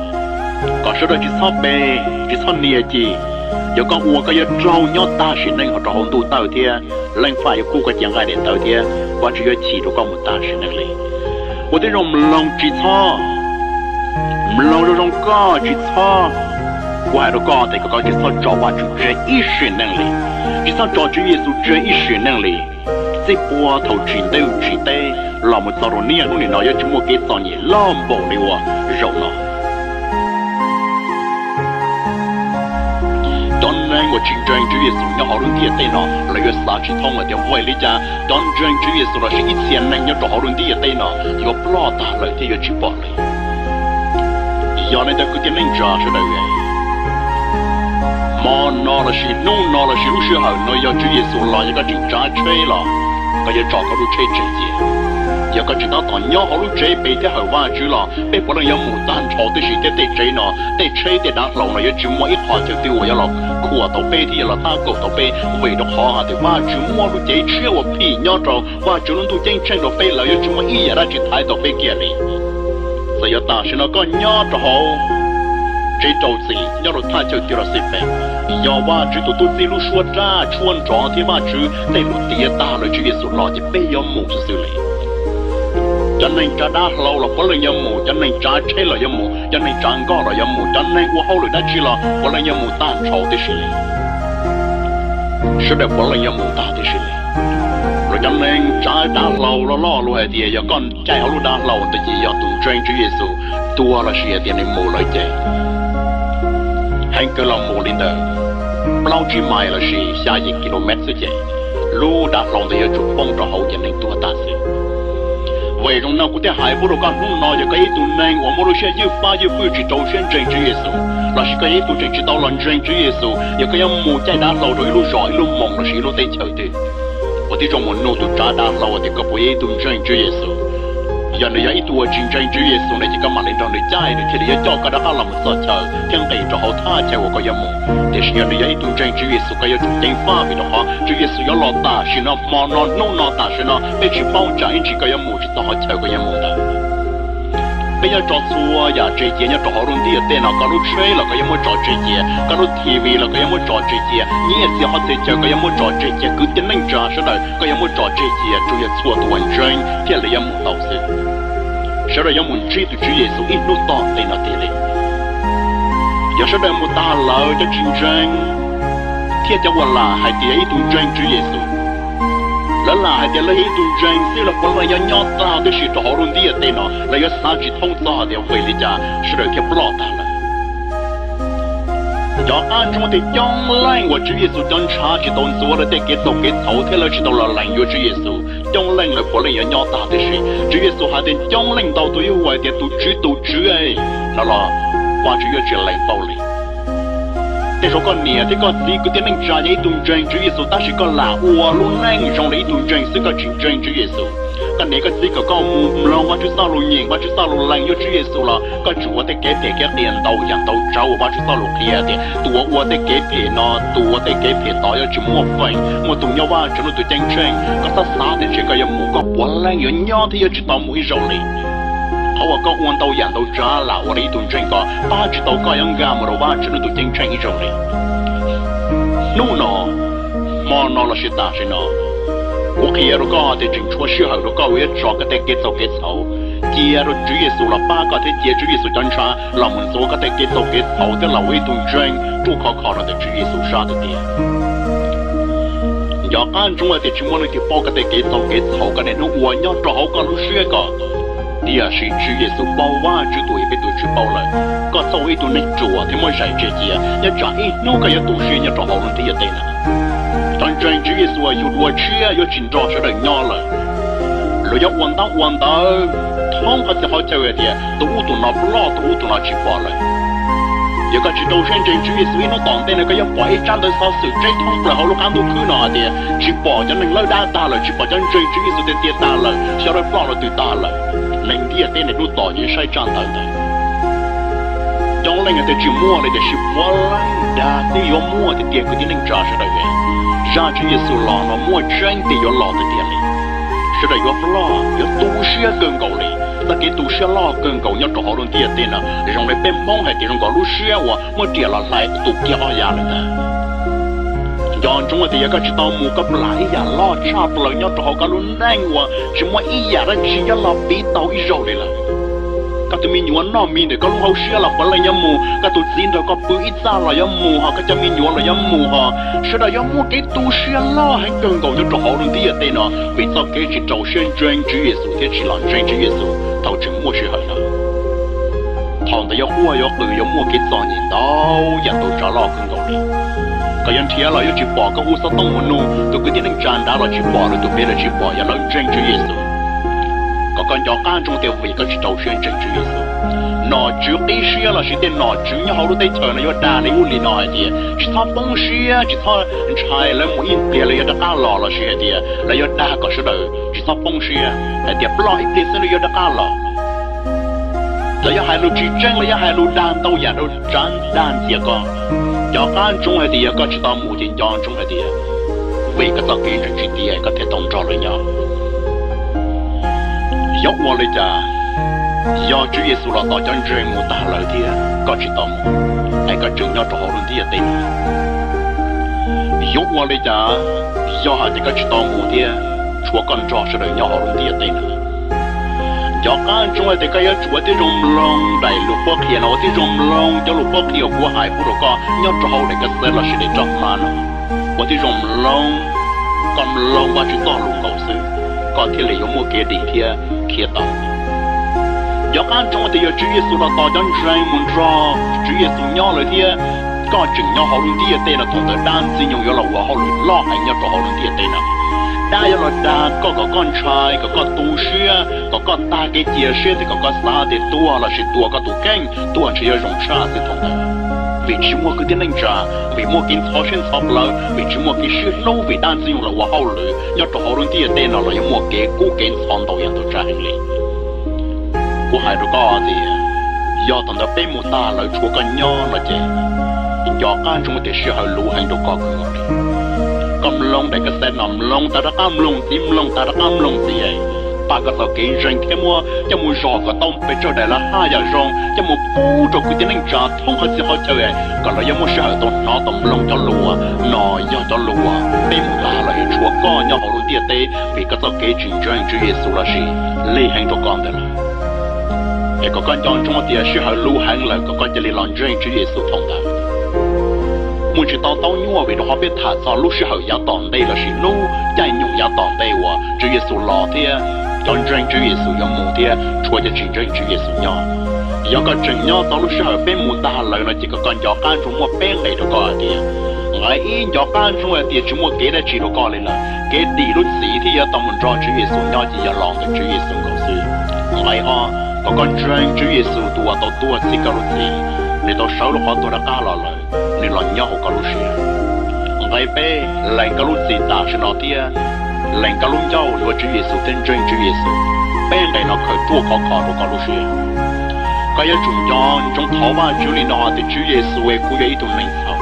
S1: có số đó chỉ sao bè chỉ sao 要讲我个要招要大学那个招都到天，人发要过个江岸的到天，我只要记住个我大学能力。我得让我们龙之草，我们龙就让高之草，我还得搞这个高之草招我一学能力，至少招住耶稣一学能力，这波头知道知道，那么早多年我们那要怎么给少年那么的啊肉了。Rằng của chính trang Chúa Giêsu nhau họ luôn thiệt tên nó là cái sao chỉ thông ở tiếng vui lý cha đón trang Chúa Giêsu là sẽ ít tiền này nhau họ luôn thiệt tên nó có lo ta lại thì có chỉ bỏ lại giờ này ta cứ tiến lên cho cho đời vậy mà nó là gì nô nó là gì lúc xưa hậu nó yêu Chúa Giêsu là những cái chuyện trái chơi là cái gì trò có lúc chơi chơi gì giờ cái chuyện đó toàn nhau họ lúc chơi bị thế hậu va chứ là bị bọn nó một tan trò tới gì thế để chơi nó để chơi để đáng lâu nó yêu chỉ mỗi ít họ cho tiêu vậy là khua tàu bê thì là ta cổ tàu bê vì đó họ thì va chứ mua lúc chơi chơi và phi nhau trò va chứ nó tụ chơi chơi đó bê là yêu chỉ mỗi ít ra chỉ thái tàu bê kia đi giờ ta sẽ nó có nhau trò chế đầu gì nhớ rồi ta cho tiêu sĩ phèn giờ ว่า chỉ tụi tôi đi lúc xua ra chuan trò thì mà chứ tại lúc tiệt ta rồi chứ Giêsu lo thì bây giờ mù sự xử lý cho nên cha đã lâu là phải là nhầm mù cho nên cha chế là nhầm mù cho nên cha có là nhầm mù cho nên u hậu lời đã chỉ là phải là nhầm mù ta trò thì xử lý sẽ được phải là nhầm mù ta thì xử lý rồi cho nên cha đã lâu là lo luôn hay thì giờ con trai hậu đã lâu thì chỉ giờ tụng truyền Chúa Giêsu tua là sự tiền nên mù lại chạy hành cơ lòng mù lên đời. Bao chỉ mai là sự xa một km sẽ chạy. Lu đã lòng thì giờ chụp phong cho hậu nhận nên tua ta sẽ sự vậy trong nào cũng thấy hai bố đồ con lúc nói giờ cái tụ này ở mỗi xe như pha như phu chỉ đầu sen trên Chúa Giêsu là chỉ cái tụ trên chỉ tao lần trên Chúa Giêsu giờ cái mù chạy đã lâu rồi lu giỏi lu mộng là chỉ lu tây chờ đi và thì trong một nô tụ trả đã lâu thì có bố tụ trên Chúa Giêsu giờ này ít tuổi chiến tranh chữ Giêsu này chỉ có mà lên trong để chạy để chỉ để cho cái đó làm một sợ chờ thiên tỷ cho họ tha chạy của cái yếm để giờ này ít tuổi chiến chữ Giêsu cái yếm chính pha bị đó họ chữ Giêsu có lọt ta chỉ nó mà nó nô nó ta chỉ nó để chỉ bao chạy chỉ cái yếm chỉ tao họ chạy cái yếm đó bây giờ trò xua giờ chơi chơi nhá trò họ luôn đi ở tên nào có lúc chơi là có em muốn trò chơi chơi à? có lúc TV là có em muốn trò chơi chơi nhớ gì họ thấy chơi có em muốn trò chơi chơi à? cứ tin anh trò số đời em muốn trò chơi chơi à? chủ yếu xua tuần chơi thì là yếm đầu tiên sau đó muốn chỉ tụi Chúa Giêsu ít nút to tên nó tiền giờ sau đó muốn ta lỡ cho chiến tranh thiết cho quan là hai tiếng tụi tranh Chúa Giêsu là là hai tiếng lấy tụi tranh xí là quan là do nhỏ ta cái sự đó họ luôn đi ở tên nó là do sao chỉ thông cho để về đi cha sau đó thì bỏ ta là cho anh chúng ta trong lành của Chúa Giêsu trong cha chỉ tôn số là để kết thúc kết thúc thế là chỉ tôn là lành của Chúa Giêsu trong lành là có lành ở nhỏ ta thế gì Chúa Giêsu hạ đến trong lành đầu tôi yêu hoài thì tôi chỉ tôi chỉ ấy là là qua Chúa Giêsu chỉ lành bao lì thế số con nè, thế con gì cứ tiến anh trả giấy tung tranh Chúa Giêsu ta chỉ có là ua luôn anh. Trong lấy tung tranh sẽ có chuyện tranh Chúa Giêsu cái này cái gì có con mù lo mà chú sao luôn nhìn mà chú sao luôn lành yêu Chúa Giêsu là cái chúa để kế để cái tiền đầu nhận đầu trâu mà chú sao luôn kia thì tua ua để kế để nó tua để kế để đó yêu chú mua phèn mua tung nhau ba cho nó tụi tranh tranh. Con sao sao để chỉ có yêu mù con quá lành yêu nhau thì yêu chú tao mũi rồi liền họ có quan tàu nhận đầu trả là ở đây tụng tranh có ba chú tao có yang gam rồi ba cho nó tụi tranh tranh rồi liền nu nó mà nó là sự ta sẽ nó 我看了个的正确时候，了个为找个得给走给走，接了主耶稣了八个的接主耶稣真传，老们做个得给走给走的老为东真，主考考了的主耶稣杀的点。要按中了的去摸了的包个得给走给走个的，那我要找个路学个。 你啊，甚至耶稣保哇，基督徒也被都吃饱了。各教会都没做啊，怎么神自己啊？你讲哎，哪个耶稣生，哪个喉咙底下呢？真真，耶稣啊，有罗切啊，有真教，舍得咬了。罗约万达，万达，通开始好教人哋啊，都乌到那不落，乌到那吃饱了。你讲基督教真真耶稣，你都断定那个妖怪站在撒手，真通不了喉咙宽度去咬人。吃饱，将人拉打打了，吃饱将真真耶稣天跌打了，烧来放了，退打了。零点点的都到你晒长大的。当然，的去摸了的是波浪的，你要摸的点，肯定能抓上的人。让主耶稣老了莫真的有老的点哩，是的有不老有都市更高哩，那给都市老更高要找好多点点呢，让来 yon chung de ka chita mu ka pla ya la cha pla nya to luôn. Lu nang chỉ chmo i ya ra chi ya la bi tao i jo le la ka tu mi nyu no mi de ka lu ho shia la pla nya mu ka tu zin de ka pu i za la ya mu ha ka cha mi nyu la ya mu ha shi da ya mu ke tu shia la hai kang go to ho lu di ya de no bi zo ke chi zhou shen zhen ju ye su ke chi lan zhen ji ye su tao chen mo shi ha la 唐的要火要绿要莫给藏人到，也都找老公搞的。Cái yên thiệt là yêu chỉ bỏ cái u sao tông một nu. Tụi cái tiếng hành tràn đã là chỉ bỏ rồi tụi biết là chỉ bỏ. Giờ là chuyên chữ 耶稣 con nhỏ can trong tiêu vị cái chỉ đầu xuyên chân chữ Giêsu nó chữ cái xuyên là chỉ tên nó chữ nhau hậu đây chờ nó yo này u lì nó gì. Chỉ thằng bông xuyên chỉ thằng trai là mũi yên bia là yêu đã lò là xuyên gì. Là yêu đà có số đời, chỉ thằng bông xuyên là tiệp lo ít tiền lấy yo đã cá lò. Là yêu hai lô chỉ chân là yêu hai lô đàn tàu nhà đâu trắng đàn gì con nhỏ can chung hay tiệp có chỉ tao mũi tiền giòn chung hay tiệp vì cái tao kia chỉ tiệp có thể tổng cho lấy nhau dốc qua lấy cha do Chúa Giêsu là tỏ cho riêng một ta lời thì có chỉ tao ai có chừng nhau cho họ luôn thì tin dốc qua lấy cha do họ thì chỉ tao một thì chúa con cho sự nhau họ luôn thì tin cho các chúng ta cái chúa thì rung long đại lục quốc hiện nó thì rung long cho lục quốc hiệu của hải phụ đồ co nhau cho hậu để cái xe là sự để trong mà nó của thì rung long còn long qua chúng tao lùng cầu sư còn thì lấy một kia đi thì kia tao cho các chúng ta yêu Chúa Giêsu là tỏ chân trai muốn cho Chúa Giêsu nhau lời thì có chừng nhau, họ luôn tên là thằng tới đan chỉ dùng là họ luôn lo anh nhau cho họ luôn tên là đa yo là đa có có con trai, có có tu sư có có ta cái chia sư thì có có sa để tua, là sự tua có tu keng tua chỉ là dùng sa thì thằng đó vì chỉ mua cái tiền trả vì mua kiến thọ xuyên thọ lợ vì chỉ mua cái sự lâu, vì đan chỉ dùng là hoa hậu nhau cho họ luôn thì tên là là mua cái cố kiến thọ đầu yang tu trả hình lý. Của hai đứa con thì do thằng đó bên một ta lại chúa con nhỏ là chứ cho con chúng ta sẽ hơi lũ hành đồ có cơ hội. Cầm lông để cái xe nằm lông, ta đã cầm lông tim lông, ta đã cầm lông gì ấy bà cái tàu kinh doanh thêm mua, cho mua giò cái tông bên cho đại là hai giờ rong, cho mua bù cho cái tiếng anh trả thông hết sẽ hết chơi ấy còn là do mua sợ tông nó tông lông cho lúa à, nó do cho lúa bên một ta là chúa con nhau họ luôn tiệt tê vì cái tàu kinh chuyển chuyển Chúa là gì? Lấy hành cho con thế là 也个刚当中的时候路行了，个刚这里浪人直接是通的。目前到当因为的话被他找路时候要当地了是路，再用要当地我直接是老天，当人直接是用母天，出去真正直接是鸟。要个真鸟到路时候被母大了了，这个刚要干中我被来的个的。ai in cho ban chúng ta tiệt chúng ta kế đã chỉ đồ coi lên là kế tỷ lúc sĩ thì ở tầm mình cho chữ Giêsu nhau chỉ là lòng cái chữ Giêsu cầu sư ai ho còn con chú Chúa Giêsu tao tua xí cả lúc gì để tao sáu lúc họ tua đã cá lọ lời để lo nhau cả lúc gì ngày bé lành cả lúc gì ta sẽ nói tia lành cả lúc nhau để Chúa Giêsu tên trai Chúa Giêsu bên này nó khởi tua khó khó được cả lúc gì cái yêu chúng nhau trong thảo và Chúa linh nó thì Chúa Giêsu ấy cũng vậy mình sao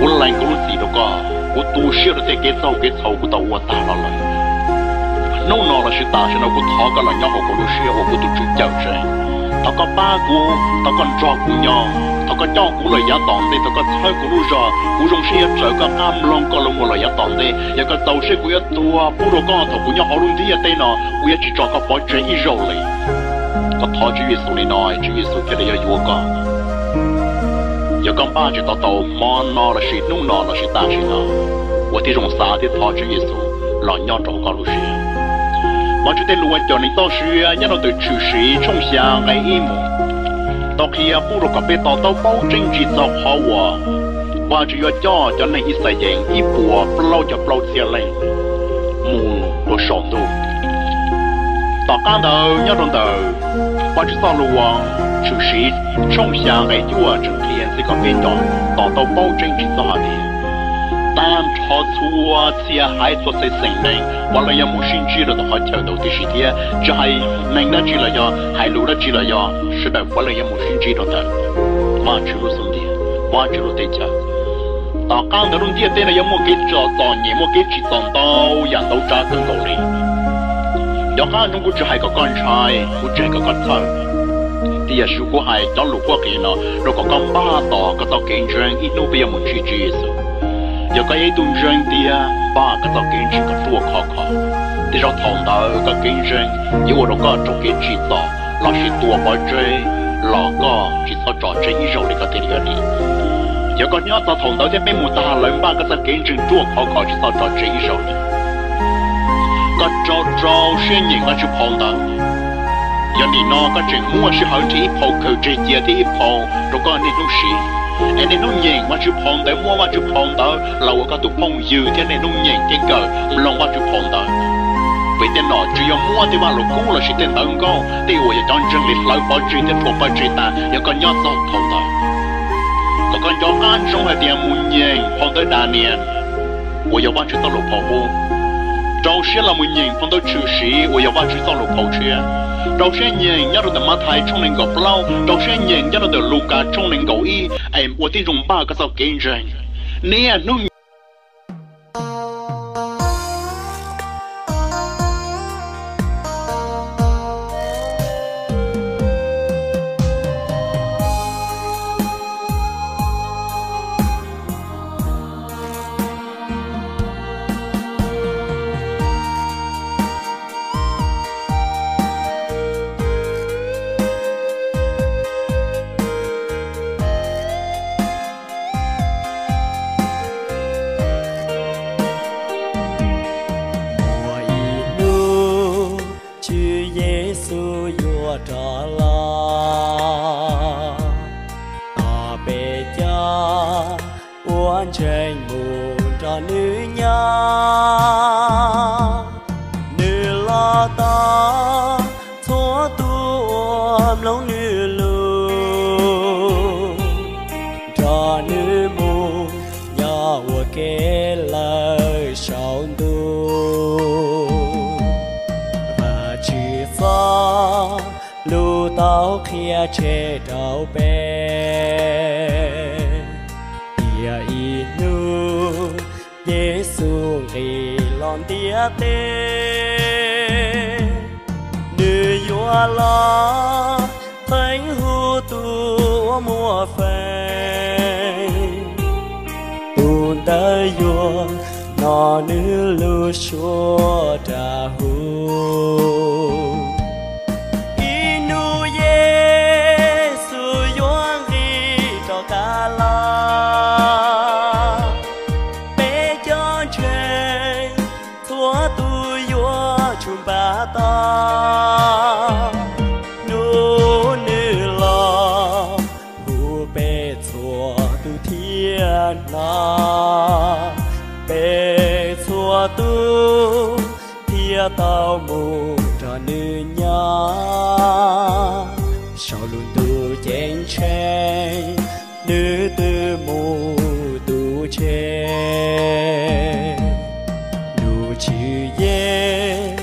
S1: cũng lành cả lúc gì đó cả cũng tu sửa được cái cái cái sau tao ta nô nọ là sự ta sẽ nó cũng thọ cái là nhau họ cũng lúc xưa họ cũng tụt chụp chào chơi tao có ba cú tao còn cho cú nhau tao có cho cú là giá tòn đi tao có thay cú lúc giờ cú trong xe trời có cam long có lông là giá tòn đi giờ có tàu xe cú giá tua bù đồ con thầu cú nhau họ luôn đi ở đây nọ cú giá chỉ cho có bỏ chơi ít rồi liền có thọ chữ Giêsu này nói chữ Giêsu cái này yêu con giờ con ba chỉ tao tàu mòn nọ là sự nung nọ là sự ta sự nọ 我的种啥的他主耶稣，老鸟找个路线。 我就得路叫你到时啊，一路对出事冲下爱一幕。到khi à bù cái bê tao tao bao chính trị cho họ wa, và chỉ có cho cho nên ít sai dạng ít bùa bao cho bao xe lên, mù đồ sòng đồ. Tao cán đầu nhớ đồng đầu, và chỉ sao lùa chủ sĩ trong xa cái chùa trong thiên sẽ có bên đó, tao tao bao chính trị cho họ đi. 但超出啊， time taught towards ya hai to say sing nang wala ya mu shin ji hai nang na ji la ya hai lu da ji la ya shi da wala ya mu shin ji do ta ma chu lu sun dia ma chu lu ta ka na run dia te na ya mo ke cha ta ni mo ke chi tong tao ya tao cha tong tao ni ya ka hai ka kan chai thì giờ chú của hai cháu lục quốc kia nó có công ba tỏ có tao kiện chuyện ít bây giờ một chi chi giờ cái ấy tung răng tia ba cái tàu kiến chỉ có tua khó khó. Thì ra thòng đó cái kiến răng yêu đồ có trong kiến chỉ tỏ là chỉ tua bao chơi là có chỉ tao trò chơi ít rồi cái tiền đi đi. Giờ có nhớ tao thòng đó thì mấy mù ta lớn ba cái tàu kiến chỉ tua khó khó chỉ tao trò chơi ít rồi cái trò trò xuyên nhìn ở chụp hòn đó. Giờ đi nó cái chuyện mua sẽ hỏi thì phong cầu chơi gì thì phong rồi có nên đúng sĩ anh nên nung nhèn mà chụp phong tới mua mà chụp phong tới lâu có tụ phong dư. Thế nên nung nhèn cái cờ lòng mà chụp phong tới vì tên nọ chỉ có mua thì mà lục cũ là chỉ tên tấn công thì tôi chọn chân lịch lợi bỏ chỉ thì thuộc bỏ chỉ ta giờ còn nhớ sâu thâu ta có con chó ăn trong hai tiền muốn nhèn phong tới đà niên hồi giờ bắt chữ tao lục phong bu trâu xe là muốn nhèn phong tới chữ sĩ. Hồi giờ bắt chữ tao lục 有些人遇到的麻烦冲你够不老，有些人遇到的路坎冲你够易，爱我的人把
S2: 个遭给扔，你啊妞。xuống thì lon tia tê. Đưa gió lo, thánh hu tu mùa phê tu tới gió nó nữ lưu chúa trà huu tao mù trà nữ nhà sao luôn tu chén chén nữ tư mù tu chén nụ chữ ye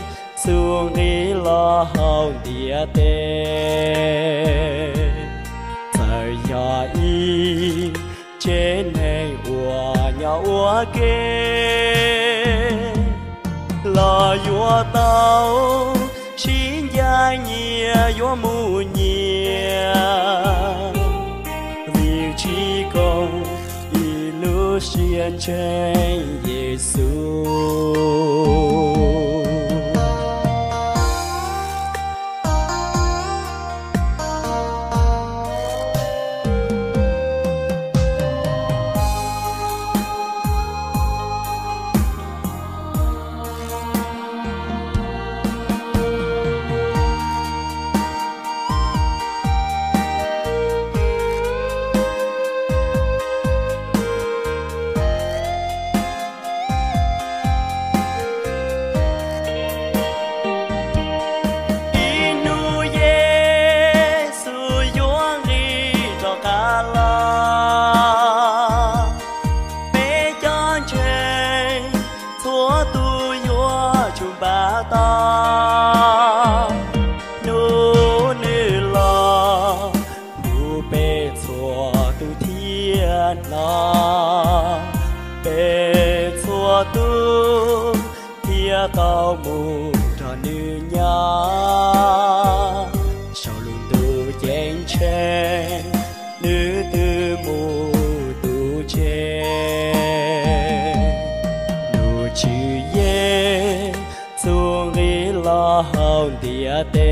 S2: xuống đi lo hồng địa tê. Thời nhà y, trên này ua nhà ua kia là tao xin gia nhia yo mu nhia. Vì chỉ còn ilu trên Giêsu tao mù trò nữ nhà sau luôn tu chén chén nữ tư mù tu chén nụ chữ ye xuống đi lo hồng địa tê.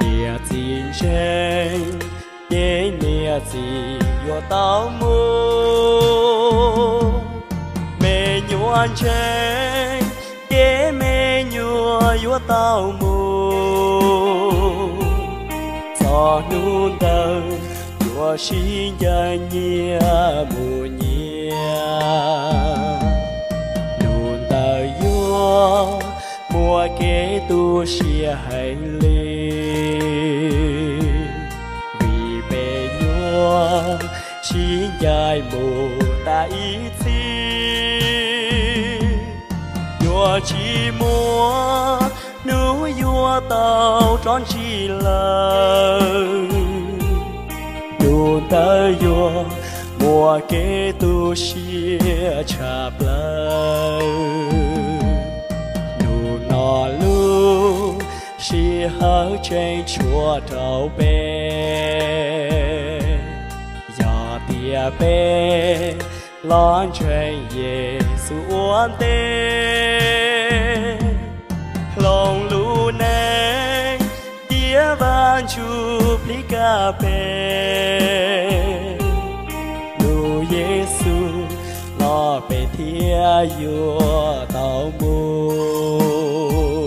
S2: Địa chín chén ye địa tin yo tao mù hoàn tranh để mê nhua yua tao mù. Cho nôn tầng yua xin ya nhia mù nhia. Nôn tờ yua mùa kế tu xia hành lý vì bề nhua chỉ dài mù, ta ít chi mua núi vua tàu tròn chi lần đồ ta vua, mùa kế tu xia chạp lời đủ nọ lưu xì hở trên chùa trâu bê. Giờ tia bê, lon trên về uốn tên lòng lu nè tia van chụp lý cà phê lo bê thia yo tao mu